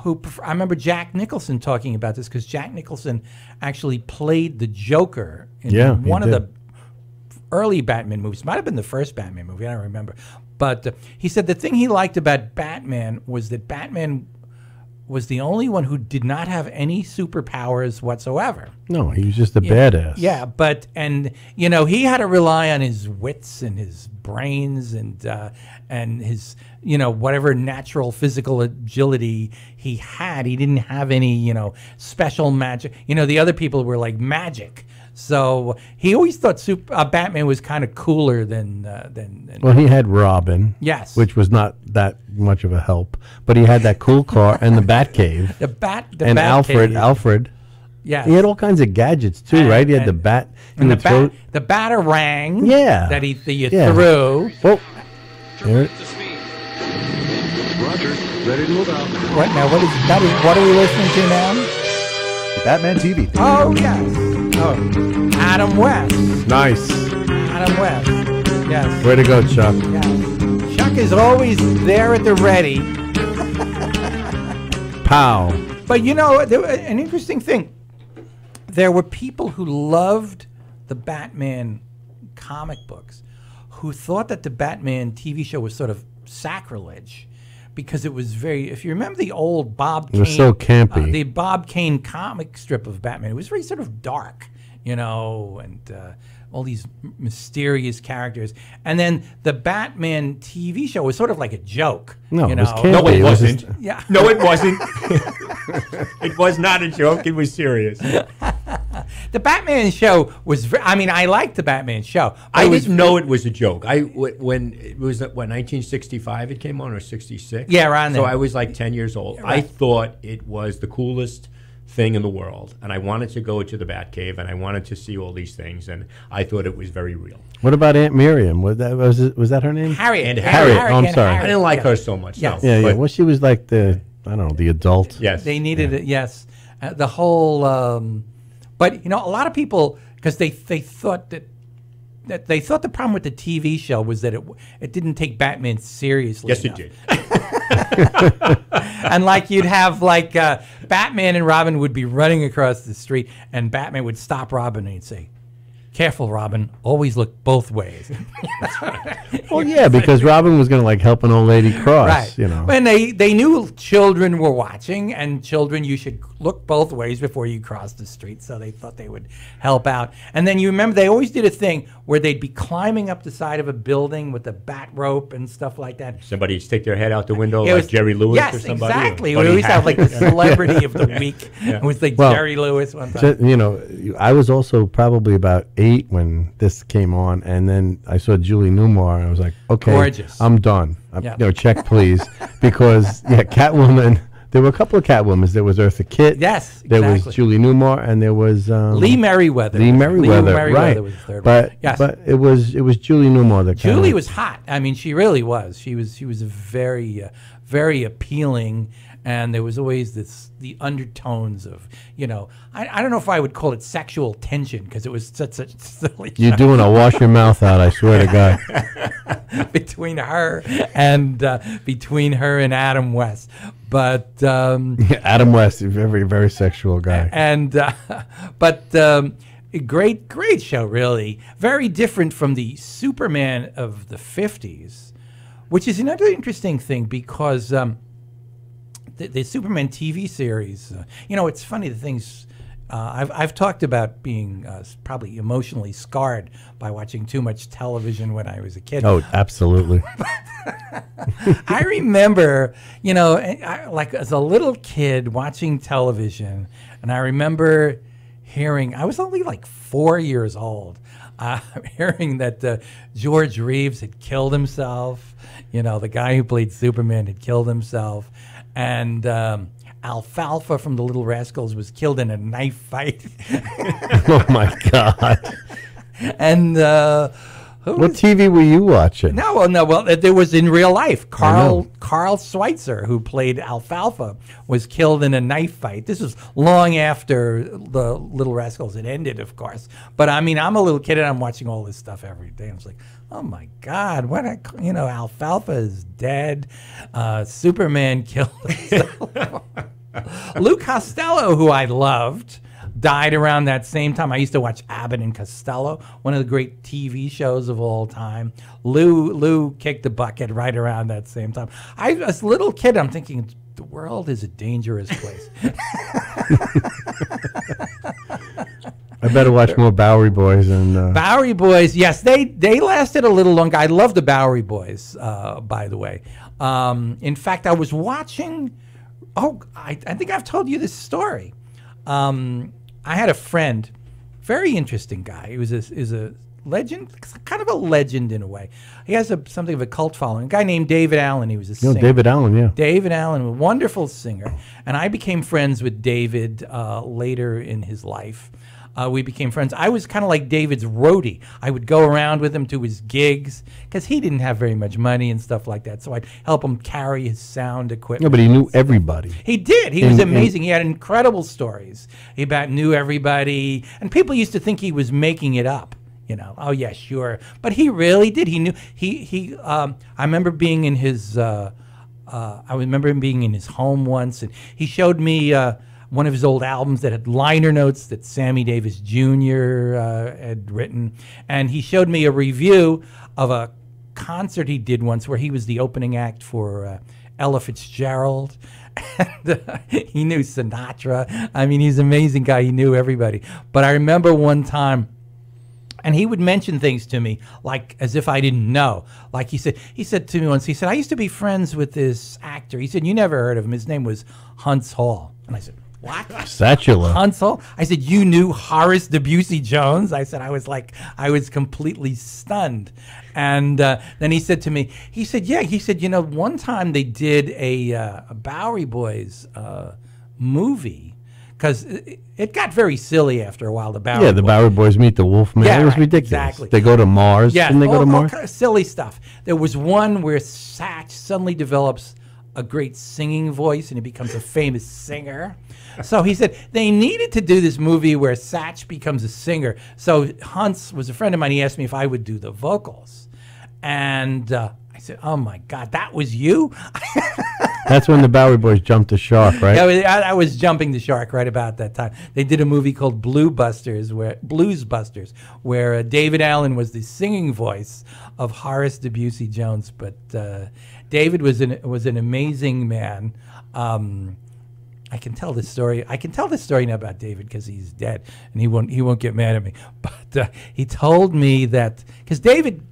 Speaker 3: who prefer, I remember Jack Nicholson talking about this because Jack Nicholson actually played the Joker in
Speaker 4: Yeah,
Speaker 3: one of
Speaker 4: did.
Speaker 3: the early Batman movies. Might have been the first Batman movie. I don't remember. But uh, he said the thing he liked about Batman was that Batman was the only one who did not have any superpowers whatsoever.
Speaker 4: No, he was just a badass.
Speaker 3: Yeah, but and you know he had to rely on his wits and his brains and uh, and his you know whatever natural physical agility he had. He didn't have any you know special magic. You know the other people were like magic. So he always thought super, uh, Batman was kind of cooler than uh, than, than
Speaker 4: Well, he had Robin.
Speaker 3: Yes.
Speaker 4: Which was not that much of a help, but he had that cool car and the Batcave.
Speaker 3: the bat. The
Speaker 4: and Alfred,
Speaker 3: Batcave.
Speaker 4: Alfred.
Speaker 3: Yes.
Speaker 4: He had all kinds of gadgets too,
Speaker 3: And-
Speaker 4: right? He had the bat. he
Speaker 3: and the
Speaker 4: would throw-
Speaker 3: bat, the batarang.
Speaker 4: Yeah.
Speaker 3: That he that you
Speaker 4: Yeah.
Speaker 3: threw.
Speaker 4: Oh, there it-
Speaker 7: Roger, ready to move out.
Speaker 3: What now? What is that? Is, what are we listening to now?
Speaker 7: Batman TV.
Speaker 3: Oh yes. Oh, Adam West.
Speaker 4: nice.
Speaker 3: Adam West. Yes.
Speaker 4: Way to go, Chuck.
Speaker 3: Yes. Chuck is always there at the ready. (laughs)
Speaker 4: Pow.
Speaker 3: But you know, there, an interesting thing. There were people who loved the Batman comic books, who thought that the Batman TV show was sort of sacrilege. Because it was very, if you remember the old Bob
Speaker 4: It was
Speaker 3: Kane,
Speaker 4: so campy.
Speaker 3: uh, the Bob Kane comic strip of Batman, it was very sort of dark, you know, and uh, all these mysterious characters. And then the Batman TV show was sort of like a joke.
Speaker 4: No,
Speaker 3: you
Speaker 4: it was campy.
Speaker 5: No, it
Speaker 4: It was
Speaker 5: wasn't.
Speaker 4: just-
Speaker 3: Yeah.
Speaker 5: No, it (laughs) wasn't. (laughs) it was not a joke. It was serious. (laughs)
Speaker 3: The Batman show was. Ve- I mean, I liked the Batman show.
Speaker 5: I
Speaker 3: was
Speaker 5: didn't know it was a joke. I when it was what 1965 it came on or 66.
Speaker 3: Yeah, around
Speaker 5: So
Speaker 3: there.
Speaker 5: I was like 10 years old. I
Speaker 3: right.
Speaker 5: thought it was the coolest thing in the world, and I wanted to go to the Batcave, and I wanted to see all these things, and I thought it was very real.
Speaker 4: What about Aunt Miriam? Was that was, it, was that her name?
Speaker 3: Harriet.
Speaker 5: And
Speaker 4: Harriet. Oh, I'm
Speaker 3: and
Speaker 4: sorry.
Speaker 5: I didn't like
Speaker 3: yeah.
Speaker 5: her so much.
Speaker 3: Yes.
Speaker 5: No,
Speaker 4: Yeah, yeah. Well, she was like the I don't know the adult.
Speaker 5: yes,
Speaker 3: They needed it. Yes, uh, the whole. Um, but you know, a lot of people because they they thought that that they thought the problem with the TV show was that it it didn't take Batman seriously.
Speaker 5: Yes, it did. (laughs)
Speaker 3: and like you'd have like uh, Batman and Robin would be running across the street, and Batman would stop Robin and he'd say, "Careful, Robin. Always look both ways." (laughs)
Speaker 4: Well, yeah, because Robin was going to like help an old lady cross.
Speaker 3: right.
Speaker 4: You know.
Speaker 3: When they they knew children were watching, and children you should look both ways before you cross the street, so they thought they would help out. And then you remember they always did a thing where they'd be climbing up the side of a building with a bat rope and stuff like that.
Speaker 5: Somebody stick their head out the window
Speaker 3: It
Speaker 5: like
Speaker 3: was-
Speaker 5: Jerry Lewis
Speaker 3: yes,
Speaker 5: or somebody. or
Speaker 3: exactly. We always have like the celebrity of the (laughs) week. It was like
Speaker 4: Well,
Speaker 3: Jerry Lewis one time.
Speaker 4: Ju- you know, I was also probably about eight when this came on, and then I saw Julie Newmar, and I was like, okay,
Speaker 3: Gorgeous.
Speaker 4: I'm done. I'm. You know, check please, (laughs) because yeah, Catwoman. There were a couple of Catwomans. There was Eartha Kitt.
Speaker 3: Yes,
Speaker 4: There was. Julie Newmar, and there was um,
Speaker 3: Lee Meriwether.
Speaker 4: Lee Meriwether,
Speaker 3: Meriwether
Speaker 4: right?
Speaker 3: was the third
Speaker 4: but
Speaker 3: one. Yes.
Speaker 4: but it was it was Julie Newmar that
Speaker 3: Julie was hot. I mean, she really was. She was. She was very, uh, very appealing, and there was always this the undertones of you know. I, I don't know if I would call it sexual tension because it was such a silly (laughs)
Speaker 4: You're doing a wash your mouth out. I swear to God. (laughs)
Speaker 3: between her and uh, between her and Adam West. But um, (laughs)
Speaker 4: Adam West, a very very sexual guy.
Speaker 3: and uh, but um, a great great show really very different from the superman of the 50s which is another interesting thing because um, the, the superman tv series uh, you know it's funny the things uh, I've, I've talked about being uh, probably emotionally scarred by watching too much television when I was a kid.
Speaker 4: Oh, absolutely. (laughs)
Speaker 3: I remember, you know, I, I- like as a little kid watching television, and I remember hearing, I was only like four years old, (laughs) uh, hearing that uh, George Reeves had killed himself. You know, the guy who played Superman had killed himself. And um, Alfalfa from the Little Rascals was killed in a knife fight. (laughs)
Speaker 4: oh my God.
Speaker 3: and uh, who
Speaker 4: What
Speaker 3: was-
Speaker 4: TV were you watching?
Speaker 3: No, well, no, well, there was in real life. Carl Carl Switzer, who played Alfalfa, was killed in a knife fight. This was long after the Little Rascals had ended, of course. But I mean, I'm a little kid and I'm watching all this stuff every day. I was like, oh my God, what a you know, Alfalfa is dead. Uh, Superman (laughs) killed. Lou Costello, who I loved, died around that same time. I used to watch Abbott and Costello, one of the great TV shows of all time. Lou Lou kicked the bucket right around that same time. I, as a little kid, I'm thinking the world is a dangerous place. (laughs)
Speaker 4: I better watch more Bowery Boys and uh,
Speaker 3: Bowery Boys, yes, they they lasted a little longer. I love the Bowery Boys, uh, by the way. Um, in fact, I was watching. Oh, I, I think I've told you this story. Um, I had a friend, very interesting guy. He was a, is a legend, kind of a legend in a way. He has a, something of a cult following. A guy named David Allyn. He was a
Speaker 4: no
Speaker 3: singer.
Speaker 4: David Allyn. Yeah.
Speaker 3: David Allyn, a wonderful singer, and I became friends with David uh, later in his life. Uh, we became friends. I was kind of like David's roadie. I would go around with him to his gigs because he didn't have very much money and stuff like that. So I'd help him carry his sound equipment.
Speaker 4: No, but he knew everybody.
Speaker 3: He did. He was
Speaker 4: In- in-
Speaker 3: amazing. he had incredible stories. He about knew everybody, and people used to think he was making it up. You know, oh yeah, sure, but he really did. He knew. He he. Um, I remember being in his. Uh, uh, I remember him being in his home once, and he showed me uh, one of his old albums that had liner notes that Sammy Davis Jr. Uh, had written, and he showed me a review of a concert he did once where he was the opening act for uh, Ella Fitzgerald. (laughs) And uh, he knew Sinatra. I mean, he's an amazing guy. He knew everybody. But I remember one time and he would mention things to me like as if I didn't know. Like he said, he said to me once, he said, I used to be friends with this actor. He said, you never heard of him. His name was Huntz Hall. And I said, what? (laughs)
Speaker 4: Satchula.
Speaker 3: Huntz I said, you knew Horace Debussy Jones? I said, I was like, I was completely stunned. And uh, then he said to me, he said, yeah, he said, you know, one time they did a, uh, a Bowery Boys uh, movie because it, it got very silly after a while. The Bowery
Speaker 4: Yeah, the
Speaker 3: Boys.
Speaker 4: Bowery Boys meet the Wolfman.
Speaker 3: Yeah,
Speaker 4: it was
Speaker 3: right,
Speaker 4: ridiculous.
Speaker 3: exactly.
Speaker 4: They go to Mars.
Speaker 3: Yeah,
Speaker 4: Didn't they go
Speaker 3: all,
Speaker 4: to
Speaker 3: all
Speaker 4: Mars?
Speaker 3: kind of silly stuff. There was one where Sach suddenly develops a great singing voice and he becomes a famous singer. So he said they needed to do this movie where Sach becomes a singer. So Huntz was a friend of mine. He asked me if I would do the vocals. And uh, I said, Oh my God, that was you? (laughs)
Speaker 4: That's when the Bowery Boys jumped the shark, right?
Speaker 3: Yeah, I, I was jumping the shark right about that time. They did a movie called Blue Busters, where Blues Busters, where uh, David Allyn was the singing voice of Horace Debussy Jones. But uh, David was an was an amazing man. Um, I can tell this story. I can tell this story now about David because he's dead, and he won't he won't get mad at me. (laughs) But uh, he told me that because David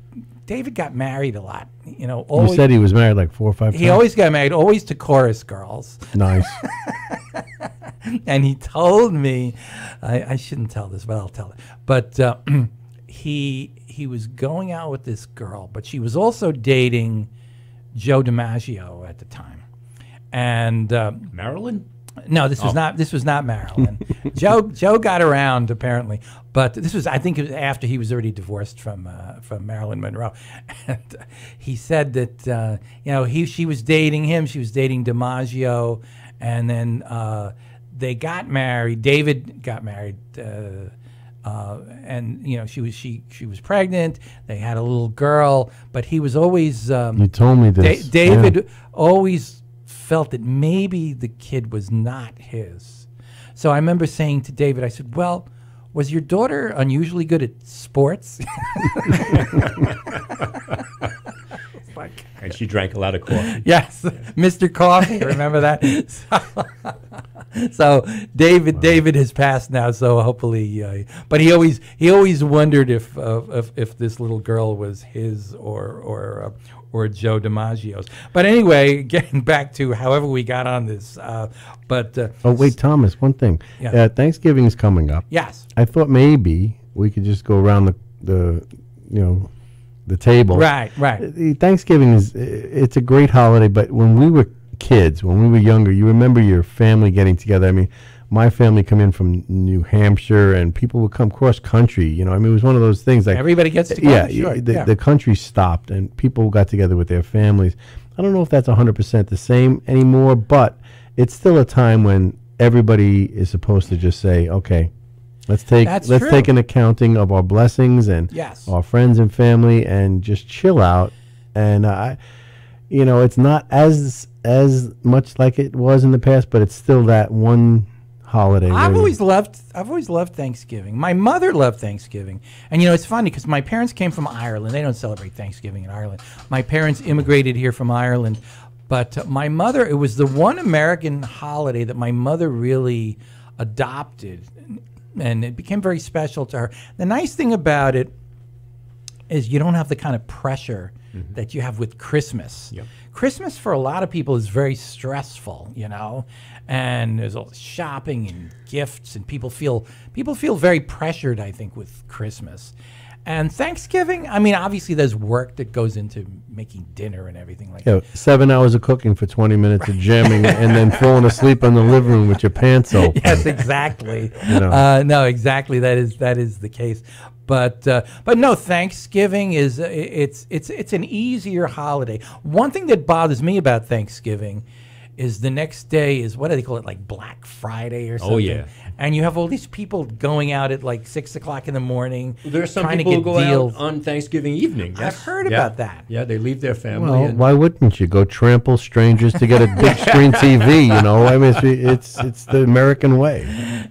Speaker 3: David got married a lot. You know,
Speaker 4: you said he was married like four or five
Speaker 3: he
Speaker 4: times.
Speaker 3: always got married, always to chorus girls
Speaker 4: nice. (laughs)
Speaker 3: and he told me, I, I shouldn't tell this, but I'll tell it. But uh, (clears throat) he he was going out with this girl, but she was also dating Joe DiMaggio at the time, and um,
Speaker 5: Marilyn?
Speaker 3: no, this was
Speaker 5: Oh.
Speaker 3: not this was not Marilyn. (laughs) Joe Joe got around apparently, but this was I think it was after he was already divorced from uh, from Marilyn Monroe, (laughs) and uh, he said that uh, you know he she was dating him, she was dating DiMaggio, and then uh, they got married. David got married. Uh, and you know she was she she was pregnant. They had a little girl, but he was always um,
Speaker 4: You told me
Speaker 3: Da-
Speaker 4: this.
Speaker 3: David
Speaker 4: Yeah.
Speaker 3: always felt that maybe the kid was not his. So I remember saying to David, I said, "Well, was your daughter unusually good at sports?" (laughs) (laughs) It's like,
Speaker 5: And she drank a lot of coffee. (laughs)
Speaker 3: yes, Mr. Coffee. (laughs) Remember that? So, (laughs) so David, David has passed now. So hopefully, uh, but he always he always wondered if uh, if, if this little girl was his or or uh, or Joe DiMaggio's. But anyway, getting back to however we got on this, uh, but uh,
Speaker 4: Oh wait, Thomas. One thing.
Speaker 3: Yeah.
Speaker 4: Uh, Thanksgiving is coming up.
Speaker 3: yes,
Speaker 4: I thought maybe we could just go around the the you know the table.
Speaker 3: right, right.
Speaker 4: Thanksgiving is it's a great holiday, but when we were kids, when we were younger, you remember your family getting together. I mean, my family come in from New Hampshire, and people would come cross country. You know, I mean, it was one of those things like
Speaker 3: Everybody gets
Speaker 4: yeah,
Speaker 3: together.
Speaker 4: y-
Speaker 3: sure,
Speaker 4: the,
Speaker 3: yeah.
Speaker 4: the country stopped, and people got together with their families. I don't know if that's hundred percent the same anymore, but it's still a time when everybody is supposed to just say, okay. Let's take
Speaker 3: That's
Speaker 4: let's
Speaker 3: true.
Speaker 4: take an accounting of our blessings and
Speaker 3: Yes.
Speaker 4: our friends and family and just chill out and I you know it's not as as much like it was in the past but it's still that one holiday
Speaker 3: I've always loved I've always loved Thanksgiving. My mother loved Thanksgiving. And you know, it's funny because my parents came from Ireland. They don't celebrate Thanksgiving in Ireland. My parents immigrated here from Ireland. But uh, my mother, it was the one American holiday that my mother really adopted. And it became very special to her. The nice thing about it is you don't have the kind of pressure mm-hmm. that you have with Christmas. Christmas for a lot of people is very stressful, you know, and there's all shopping and gifts, and people feel people feel very pressured. I think with Christmas and Thanksgiving. I mean, obviously there's work that goes into making dinner and everything like
Speaker 4: you know, seven hours of cooking for 20 minutes of jamming and then falling asleep in the living room with your pants open (laughs)
Speaker 3: yes, exactly.
Speaker 4: know.
Speaker 3: uh, no, exactly. That is that is the case. But uh, but no, Thanksgiving is uh, it's it's it's an easier holiday. One thing that bothers me about Thanksgiving is the next day is what do they call it like Black Friday or something?
Speaker 5: Oh, yeah.
Speaker 3: And you have all these people going out at like six o'clock in the morning.
Speaker 5: There's some
Speaker 3: trying
Speaker 5: people
Speaker 3: to
Speaker 5: who
Speaker 3: get
Speaker 5: go
Speaker 3: deals.
Speaker 5: out on Thanksgiving evening.
Speaker 3: I've heard
Speaker 5: Yeah.
Speaker 3: about that.
Speaker 5: Yeah, they leave their family.
Speaker 4: well
Speaker 5: and
Speaker 4: why wouldn't you go trample strangers to get a big (laughs) screen tv you know i mean it's it's, it's the american way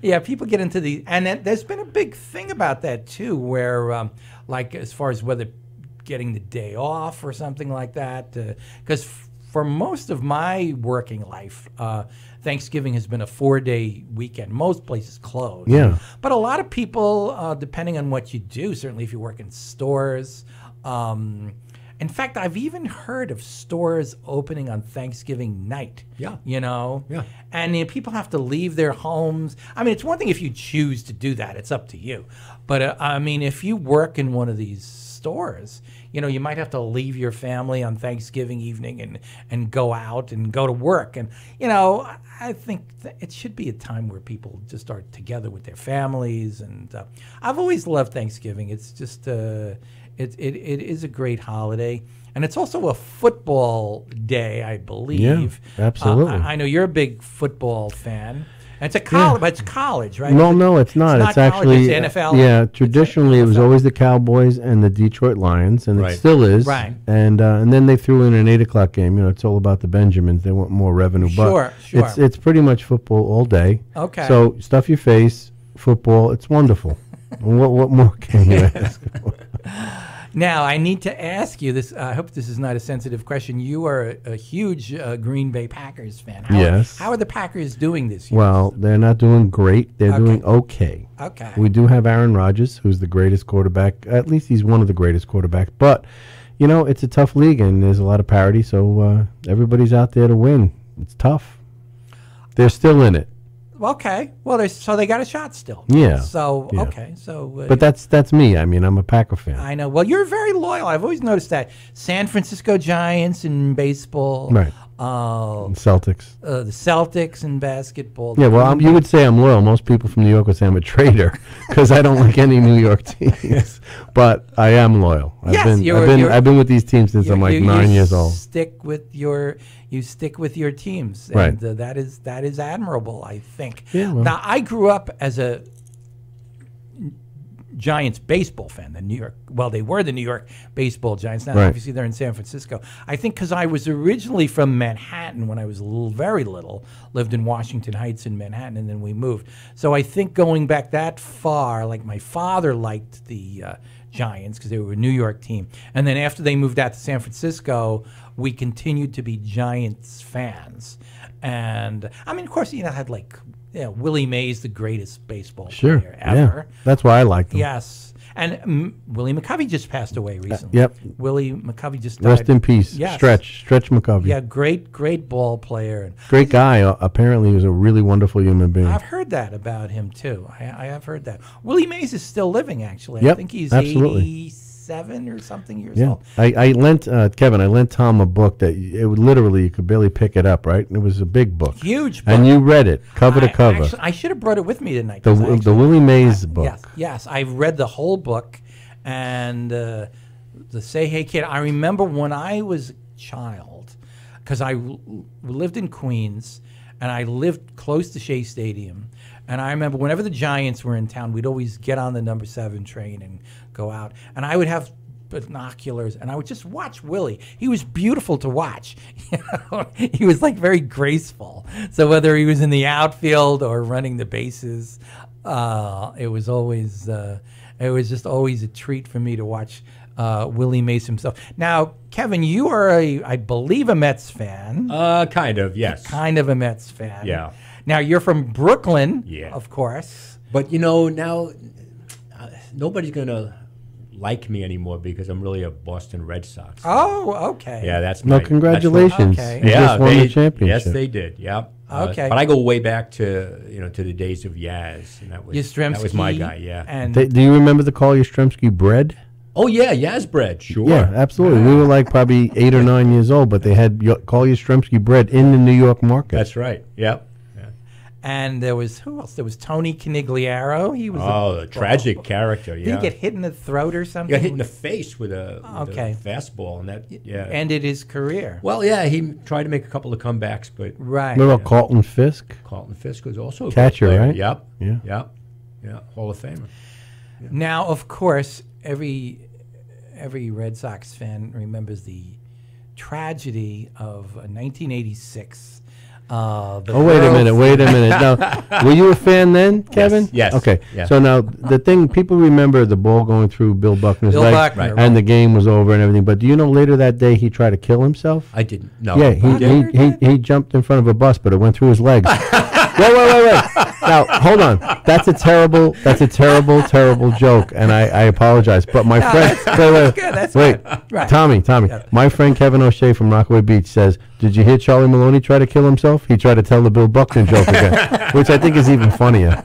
Speaker 3: Yeah, people get into the, and then there's been a big thing about that too, where um, like as far as whether getting the day off or something like that, because f- for most of my working life, uh, Thanksgiving has been a four-day weekend. Most places close.
Speaker 4: Yeah.
Speaker 3: but a lot of people, uh, depending on what you do, certainly if you work in stores. Um, in fact, I've even heard of stores opening on Thanksgiving night.
Speaker 5: Yeah.
Speaker 3: You know?
Speaker 5: Yeah.
Speaker 3: And you know, people have to leave their homes. I mean, it's one thing if you choose to do that, it's up to you. But uh, I mean, if you work in one of these stores. You know, you might have to leave your family on Thanksgiving evening and and go out and go to work. And you know, I- think it should be a time where people just are together with their families. And uh, I've always loved Thanksgiving. It's just uh, it, it it is a great holiday. And it's also a football day, I believe. Uh,
Speaker 4: absolutely.
Speaker 3: I, I know you're a big football fan. And it's a college, but it's college, right?
Speaker 4: Well, no, it's not. It's,
Speaker 3: college,
Speaker 4: actually
Speaker 3: it's NFL.
Speaker 4: Yeah,
Speaker 3: It's
Speaker 4: traditionally it was always the Cowboys and the Detroit Lions, and
Speaker 5: Right.
Speaker 4: it still is.
Speaker 3: Right.
Speaker 4: And uh, and then they threw in an eight o'clock game. You know, it's all about the Benjamins. They want more revenue.
Speaker 3: Sure,
Speaker 4: but
Speaker 3: sure.
Speaker 4: It's it's pretty much football all day.
Speaker 3: Okay.
Speaker 4: So stuff your face, football. It's wonderful. (laughs) what what more can you ask? (laughs)
Speaker 3: Now, I need to ask you this. I hope this is not a sensitive question. You are a, a huge uh, Green Bay Packers fan. How
Speaker 4: Yes.
Speaker 3: Are, how are the Packers doing this year?
Speaker 4: Well, they're not doing great. They're
Speaker 3: Okay.
Speaker 4: doing okay.
Speaker 3: Okay.
Speaker 4: We do have Aaron Rodgers, who's the greatest quarterback. At least he's one of the greatest quarterbacks. But, you know, it's a tough league and there's a lot of parity. So uh, everybody's out there to win. It's tough. They're still in it.
Speaker 3: Okay. Well, there's, so they got a shot still.
Speaker 4: Yeah,
Speaker 3: So
Speaker 4: yeah.
Speaker 3: okay. So. Uh,
Speaker 4: But that's that's me. I mean, I'm a Packer fan.
Speaker 3: I know. Well, you're very loyal. I've always noticed that. San Francisco Giants in baseball.
Speaker 4: Right.
Speaker 3: Uh,
Speaker 4: Celtics.
Speaker 3: uh, the Celtics in basketball.
Speaker 4: Yeah, well, I'm, you would say I'm loyal. Most people from New York would say I'm a traitor (laughs) because I don't like any New York teams. (laughs) but I am loyal. I've
Speaker 3: Yes,
Speaker 4: been,
Speaker 3: you're-
Speaker 4: I've been,
Speaker 3: you're-
Speaker 4: I've been with these teams since I'm like
Speaker 3: you-
Speaker 4: nine
Speaker 3: you
Speaker 4: years old.
Speaker 3: Stick with your you stick with your teams,
Speaker 4: Right.
Speaker 3: and uh, that is that is admirable. I think.
Speaker 4: Yeah, well.
Speaker 3: Now I grew up as a Giants baseball fan. The New York, well, they were the New York baseball Giants. Now,
Speaker 4: Right.
Speaker 3: obviously, they're in San Francisco. I think because I was originally from Manhattan when I was a little, very little, lived in Washington Heights in Manhattan, and then we moved. So I think going back that far, like my father liked the uh, Giants because they were a New York team, and then after they moved out to San Francisco, we continued to be Giants fans. And I mean, of course, you know, I had like. Yeah, Willie Mays, the greatest baseball
Speaker 4: Sure.
Speaker 3: player
Speaker 4: Yeah.
Speaker 3: ever.
Speaker 4: That's why I like them.
Speaker 3: Yes. And um, Willie McCovey just passed away recently.
Speaker 4: yep.
Speaker 3: Willie McCovey just died.
Speaker 4: Rest in peace.
Speaker 3: Yes.
Speaker 4: Stretch. Stretch McCovey.
Speaker 3: Yeah, great, great ball player. And
Speaker 4: Great guy. Uh, apparently, he was a really wonderful human being.
Speaker 3: I've heard that about him too. I, I have heard that. Willie Mays is still living, actually. I think he's
Speaker 4: absolutely.
Speaker 3: 87 or something years
Speaker 4: Yeah,
Speaker 3: old.
Speaker 4: I, I lent uh, Kevin. I lent Tom a book that it would literally you could barely pick it up. Right, and it was a big book,
Speaker 3: Huge book.
Speaker 4: and you read it cover
Speaker 3: I,
Speaker 4: to cover.
Speaker 3: Actually, I should have brought it with me tonight.
Speaker 4: the
Speaker 3: I
Speaker 4: w- the Willie Mays book.
Speaker 3: Yes, yes. I've read the whole book, and uh, the Say Hey Kid. I remember when I was a child, because I lived in Queens, and I lived close to Shea Stadium. And I remember whenever the Giants were in town, we'd always get on the number seven train and go out. And I would have binoculars and I would just watch Willie. He was beautiful to watch. (laughs) You know, he was like very graceful. So whether he was in the outfield or running the bases, uh, it was always uh, it was just always a treat for me to watch uh, Willie Mays himself. Now, Kevin, you are a I believe a Mets fan,
Speaker 5: Uh, kind of, yes.
Speaker 3: kind of a Mets fan.
Speaker 5: Yeah.
Speaker 3: Now you're from Brooklyn,
Speaker 5: Yeah.
Speaker 3: of course.
Speaker 5: But you know, now uh, nobody's gonna like me anymore because I'm really a Boston Red Sox. fan.
Speaker 3: Oh, okay.
Speaker 5: yeah, that's
Speaker 4: No,
Speaker 5: my, that's my-
Speaker 4: congratulations!
Speaker 3: Okay.
Speaker 5: Yeah,
Speaker 4: just won
Speaker 5: they,
Speaker 4: the championship.
Speaker 5: Yes, they did. Yeah. Uh,
Speaker 3: Okay.
Speaker 5: but I go way back to you know to the days of Yaz, and that was
Speaker 3: Yastrzemski.
Speaker 5: that was my guy. Yeah.
Speaker 3: And
Speaker 4: They- do you remember the Carl Yastrzemski bread?
Speaker 5: oh yeah, Yaz bread. Sure.
Speaker 4: Yeah, absolutely. We were like probably eight or nine years old, but they had y- Carl Yastrzemski bread in the New York market.
Speaker 5: That's right. Yep. Yeah.
Speaker 3: and there was who else? There was Tony Conigliaro. He was
Speaker 5: Oh, a tragic character. Yeah, Did
Speaker 3: he get hit in the throat or something?
Speaker 5: He
Speaker 3: something?
Speaker 5: got hit in the face with a, with
Speaker 3: Okay.
Speaker 5: a fastball, and that yeah.
Speaker 3: Ended his career.
Speaker 5: well, yeah, he tried to make a couple of comebacks, but
Speaker 3: Right.
Speaker 4: What about Carlton Fisk?
Speaker 5: Carlton Fisk was also a
Speaker 4: Catcher,
Speaker 5: good
Speaker 4: right?
Speaker 5: Yep.
Speaker 4: Yeah.
Speaker 5: Yep. Yeah. Hall of Famer.
Speaker 3: Now, of course, every every Red Sox fan remembers the tragedy of uh, 1986. Uh,
Speaker 4: Oh wait a minute! Wait a minute! Now, (laughs) were you a fan then, Kevin?
Speaker 5: yes,
Speaker 4: Okay.
Speaker 5: yeah.
Speaker 4: So now the thing people remember the ball going through Bill Buckner's
Speaker 3: Bill
Speaker 4: leg,
Speaker 3: Buckner,
Speaker 4: and the game was over and everything. But do you know later that day he tried to kill himself?
Speaker 5: I didn't. No.
Speaker 4: yeah, he, he, he, he jumped in front of a bus, but it went through his legs. (laughs) wait, wait, wait, wait. Now, hold on. That's a terrible. That's a terrible, terrible joke, and I, I apologize. But my friend, wait, wait,
Speaker 3: good, that's
Speaker 4: wait.
Speaker 3: Right.
Speaker 4: Tommy, Tommy. My friend Kevin O'Shea from Rockaway Beach says, "Did you hear Charlie Maloney try to kill himself? He tried to tell the Bill Buckner joke again, (laughs) which I think is even funnier."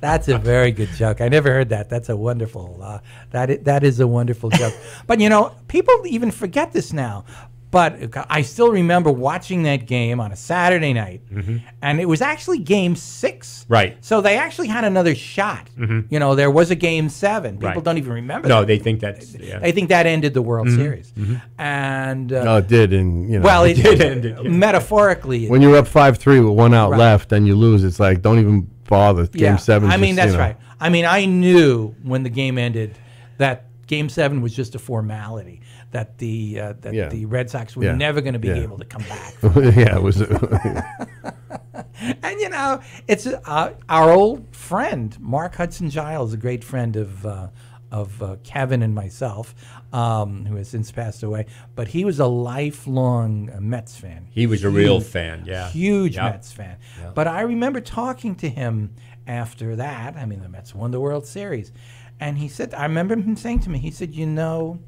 Speaker 3: That's a very good joke. I never heard that. That's a wonderful. Uh, that i- that is a wonderful joke. But you know, people even forget this now. But I still remember watching that game on a Saturday night, and it was actually Game Six.
Speaker 5: Mm-hmm. Right. Mm-hmm.
Speaker 3: So they actually had another shot. You know, there was a Game Seven. People
Speaker 5: Right.
Speaker 3: don't even remember.
Speaker 5: No,
Speaker 3: that.
Speaker 5: they think that. yeah. Mm-hmm.
Speaker 3: They think that ended the World Series, and uh,
Speaker 4: No, it did, and you know.
Speaker 3: well, it,
Speaker 5: did end it, yeah.
Speaker 3: metaphorically.
Speaker 4: when you're up five three with one out
Speaker 3: Right.
Speaker 4: left and you lose, it's like don't even bother. Game seven.
Speaker 3: I mean, that's right. I mean, I knew when the game ended that Game Seven was just a formality. That the uh, that
Speaker 4: Yeah.
Speaker 3: the Red Sox were
Speaker 4: Yeah.
Speaker 3: never going to be
Speaker 4: Yeah.
Speaker 3: able to come back. (laughs)
Speaker 4: yeah, it was. (laughs)
Speaker 3: and you know, it's uh, our old friend Mark Hudson Giles, a great friend of uh, of uh, Kevin and myself, um, who has since passed away. But he was a lifelong uh, Mets fan.
Speaker 5: He was a real fan, yeah.
Speaker 3: huge
Speaker 5: Yep.
Speaker 3: Mets fan. But I remember talking to him after that. I mean, the Mets won the World Series, and he said, I remember him saying to me, he said, "You know."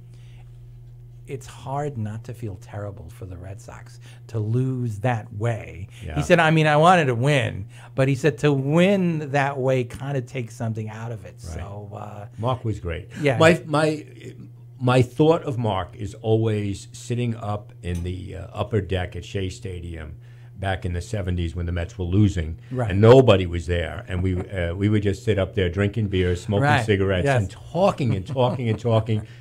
Speaker 3: It's hard not to feel terrible for the Red Sox to lose that way.
Speaker 5: Yeah.
Speaker 3: He said, I mean, I wanted to win, but he said to win that way kind of takes something out of it. So, uh,
Speaker 5: Mark was great.
Speaker 3: Yeah.
Speaker 5: My my my thought of Mark is always sitting up in the uh, upper deck at Shea Stadium back in the 70s when the Mets were losing
Speaker 3: Right.
Speaker 5: and nobody was there and we uh, we would just sit up there drinking beer, smoking
Speaker 3: Right.
Speaker 5: cigarettes
Speaker 3: Yes.
Speaker 5: and talking and talking and talking (laughs)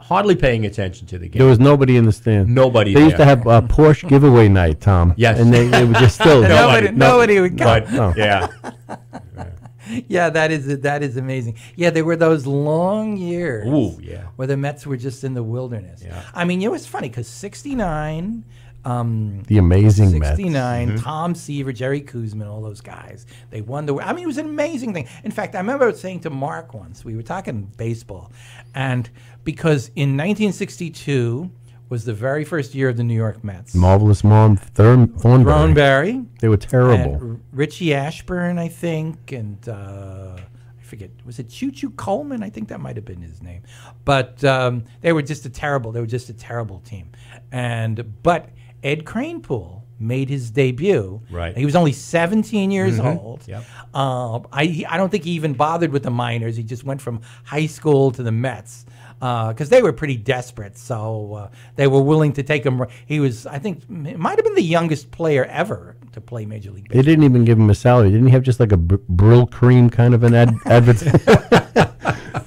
Speaker 5: hardly paying attention to the game.
Speaker 4: There was nobody in the stand.
Speaker 5: Nobody
Speaker 4: They used to have a Porsche giveaway night, Tom.
Speaker 5: Yes.
Speaker 4: and they, they were just still (laughs)
Speaker 3: Nobody- nobody would come.
Speaker 5: But
Speaker 4: Oh.
Speaker 5: yeah. (laughs)
Speaker 3: yeah, that is that is amazing. Yeah, there were those long years.
Speaker 5: Ooh, yeah.
Speaker 3: Where the Mets were just in the wilderness.
Speaker 5: Yeah.
Speaker 3: I mean, it was funny because '69, um,
Speaker 4: the amazing Mets.
Speaker 3: '69,
Speaker 5: Mm-hmm.
Speaker 3: Tom Seaver, Jerry Koosman, all those guys, they won the. I mean, it was an amazing thing. In fact, I remember saying to Mark once, we were talking baseball, and because in 1962 was the very first year of the New York Mets.
Speaker 4: Marvelous Marv Throneberry.
Speaker 3: Throneberry,
Speaker 4: They were terrible.
Speaker 3: and Richie Ashburn, I think, and uh, I forget was it Choo Choo Coleman? I think that might have been his name. But um, they were just a terrible. They were just a terrible team. And but Ed Kranepool made his debut.
Speaker 5: Right.
Speaker 3: He was only 17 years old.
Speaker 5: Yep.
Speaker 3: Uh, I I don't think he even bothered with the minors. He just went from high school to the Mets because they were pretty desperate. So uh, they were willing to take him. He was, I think, it might have been the youngest player ever to play Major League Baseball.
Speaker 4: They didn't even give him a salary. Didn't he have just like a br- Brylcreem kind of an ad- (laughs) advert? (laughs)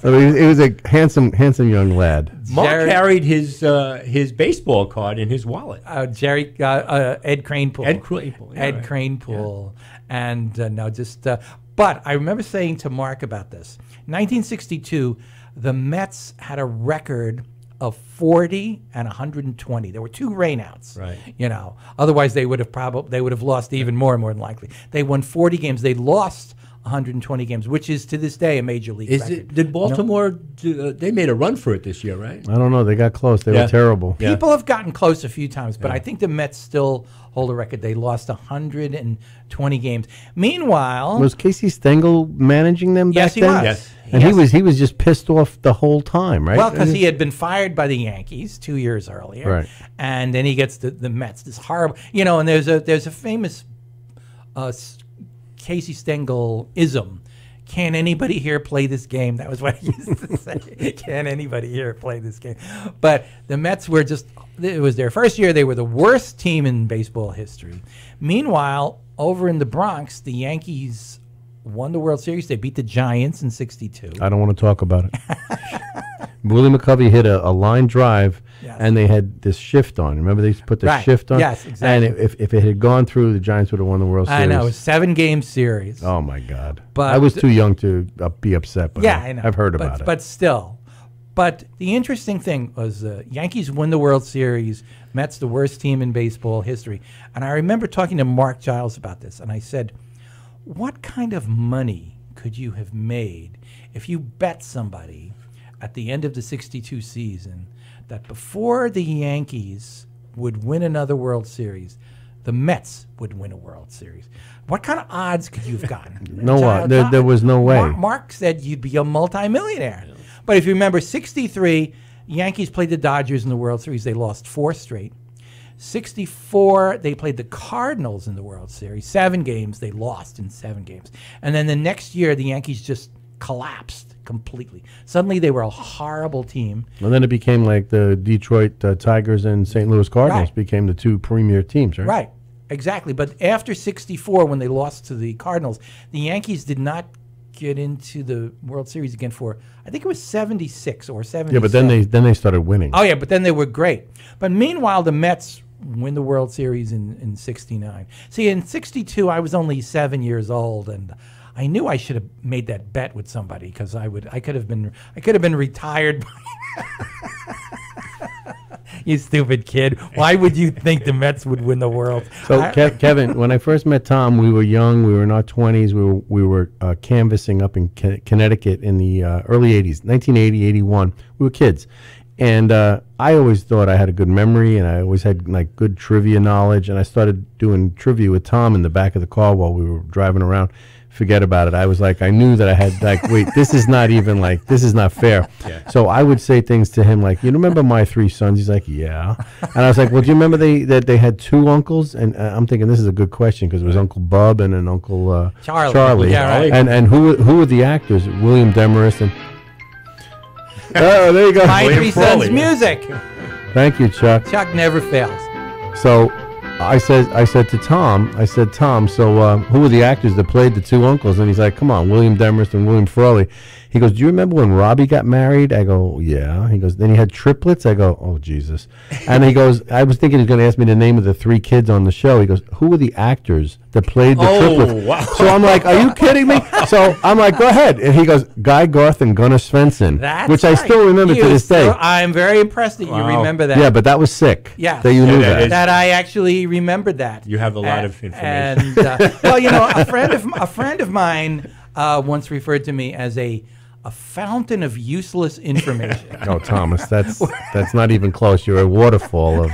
Speaker 4: I mean, he was a handsome, handsome young lad.
Speaker 5: Mark
Speaker 3: Jerry-
Speaker 5: carried his uh, his baseball card in his wallet.
Speaker 3: Uh, Jerry, uh, uh, Ed Kranepool.
Speaker 5: Ed Kranepool, yeah,
Speaker 3: Ed
Speaker 5: right.
Speaker 3: Kranepool. And uh, no, just, uh, but I remember saying to Mark about this. 1962, the Mets had a record of 40 and 120. There were two rainouts.
Speaker 5: Right.
Speaker 3: You know, otherwise they would have probably they would have lost even more, more than likely. They won 40 games. They lost 120 games, which is to this day a major league
Speaker 5: Is
Speaker 3: record.
Speaker 5: it? Did Baltimore? Do, uh, they made a run for it this year, right?
Speaker 4: I don't know. They got close. They
Speaker 5: Yeah.
Speaker 4: were terrible.
Speaker 5: Yeah.
Speaker 3: People have gotten close a few times, but I think the Mets still hold a record. They lost 120 games. Meanwhile,
Speaker 4: Was Casey Stengel managing them back
Speaker 3: yes, he
Speaker 4: then?
Speaker 3: was.
Speaker 5: Yes.
Speaker 4: And
Speaker 3: Yes.
Speaker 4: he was he was just pissed off the whole time, right?
Speaker 3: Well, because he had been fired by the Yankees two years earlier,
Speaker 4: Right.
Speaker 3: and then he gets the, the Mets. This horrible, you know. And there's a there's a famous uh, s- Casey Stengel ism. Can anybody here play this game? That was what I used to say. (laughs) Can anybody here play this game? But the Mets were just, it was their first year. They were the worst team in baseball history. Meanwhile, over in the Bronx, the Yankees won the World Series. They beat the Giants in 62.
Speaker 4: I don't want to talk about it. (laughs) Willie McCovey hit a, a line drive,
Speaker 3: Yes.
Speaker 4: and they had this shift on. Remember they put the
Speaker 3: Right.
Speaker 4: shift on.
Speaker 3: Yes, exactly.
Speaker 4: And if, if it had gone through, the Giants would have won the World Series.
Speaker 3: I know, seven game series.
Speaker 4: Oh my God!
Speaker 3: But-
Speaker 4: I was too young to uh, be upset. But
Speaker 3: yeah,
Speaker 4: I,
Speaker 3: know.
Speaker 4: I've heard
Speaker 3: but,
Speaker 4: about it.
Speaker 3: But still, but the interesting thing was uh, Yankees win the World Series. Mets the worst team in baseball history. And I remember talking to Mark Giles about this, and I said, "What kind of money could you have made if you bet somebody at the end of the '62 season that before the Yankees would win another World Series?" the Mets would win a World Series. What kind of odds could you have gotten? (laughs)
Speaker 4: No, uh, there- there was no way.
Speaker 3: Mark, Mark said you'd be a multimillionaire. But if you remember, 63, Yankees played the Dodgers in the World Series. They lost four straight. 64, they played the Cardinals in the World Series. Seven games, they lost in seven games. And then the next year, the Yankees just collapsed completely. Suddenly, they were a horrible team.
Speaker 4: And then it became like the Detroit uh, Tigers and St. Louis Cardinals
Speaker 3: Right.
Speaker 4: became the two premier teams, right?
Speaker 3: Right, exactly. But after 64, when they lost to the Cardinals, the Yankees did not get into the World Series again for, I think it was 76 or 70.
Speaker 4: Yeah, but then they then they started winning.
Speaker 3: Oh yeah, but then they were great. But meanwhile, the Mets win the World Series in in '69. See, in '62, I was only seven years old, and I knew I should have made that bet with somebody because I would I could have been I could have been retired. (laughs) you stupid kid! Why would you think the Mets would win the World?
Speaker 4: So Kev, Kevin, when I first met Tom, we were young. We were in our twenties. We were we were uh, canvassing up in Con- Connecticut in the uh, early '80s, 1980, 81. We were kids, and uh, I always thought I had a good memory, and I always had like good trivia knowledge. And I started doing trivia with Tom in the back of the car while we were driving around. Forget about it. I was like, I knew that I had like, (laughs) wait, this is not even like, this is not fair. Yeah. So I would say things to him like, you remember my three sons? He's like, yeah. And I was like, well, do you remember they that they had two uncles? And uh, I'm thinking this is a good question because it was Uncle Bub and an Uncle uh,
Speaker 3: Charlie.
Speaker 4: Charlie.
Speaker 3: Yeah, right.
Speaker 4: And and who who were the actors? William Demarest and. (laughs) oh, there you go.
Speaker 3: My
Speaker 5: William
Speaker 3: three sons music.
Speaker 4: Thank you, Chuck.
Speaker 3: Chuck never fails.
Speaker 4: So I said, I said to Tom, I said, Tom, so uh, who were the actors that played the two uncles? And he's like, come on, William Demarest and William Frawley. He goes, do you remember when Robbie got married? I go, yeah. He goes, then he had triplets. I go, oh Jesus. And he goes, I was thinking he was going to ask me the name of the three kids on the show. He goes, who were the actors that played the
Speaker 5: Oh,
Speaker 4: triplets?
Speaker 5: wow.
Speaker 4: So I'm like, are you kidding me? (laughs) So I'm like, go ahead. And he goes, Guy Garth and Gunnar Svensson,
Speaker 3: That's
Speaker 4: which I still remember
Speaker 3: You
Speaker 4: to this day.
Speaker 3: still- I'm very impressed that you remember that.
Speaker 4: Yeah, but that was sick.
Speaker 3: Yeah,
Speaker 4: that you knew
Speaker 5: that
Speaker 4: that.
Speaker 5: is-
Speaker 3: that I actually remembered that.
Speaker 5: You have a lot
Speaker 3: A-
Speaker 5: of information.
Speaker 3: And uh, well, you know, a friend of (laughs) a friend of mine uh, once referred to me as a a fountain of useless information. (laughs)
Speaker 4: No, Thomas, that's that's not even close. You're a waterfall of,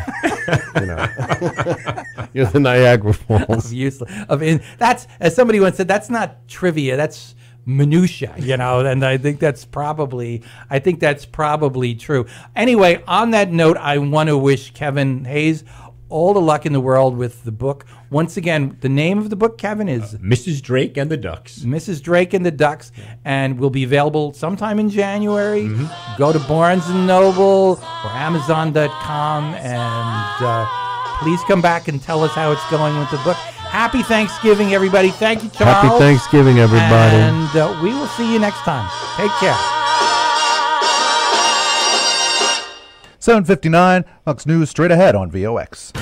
Speaker 4: you know, (laughs) you're the Niagara Falls.
Speaker 3: of useless of in, that's as somebody once said that's not trivia that's minutia you know and i think that's probably i think that's probably true anyway on that note i want to wish kevin hayes all the luck in the world with the book once again the name of the book kevin is
Speaker 5: Mrs. Drake and the Ducks.
Speaker 3: Mrs. Drake and the Ducks, and will be available sometime in January. Go to Barnes and Noble or Amazon.com, and uh, please come back and tell us how it's going with the book. Happy Thanksgiving, everybody! Thank you, Charles.
Speaker 4: Happy Thanksgiving, everybody.
Speaker 3: And uh, we will see you next time. Take care.
Speaker 7: 759, Fox News straight ahead on VOX.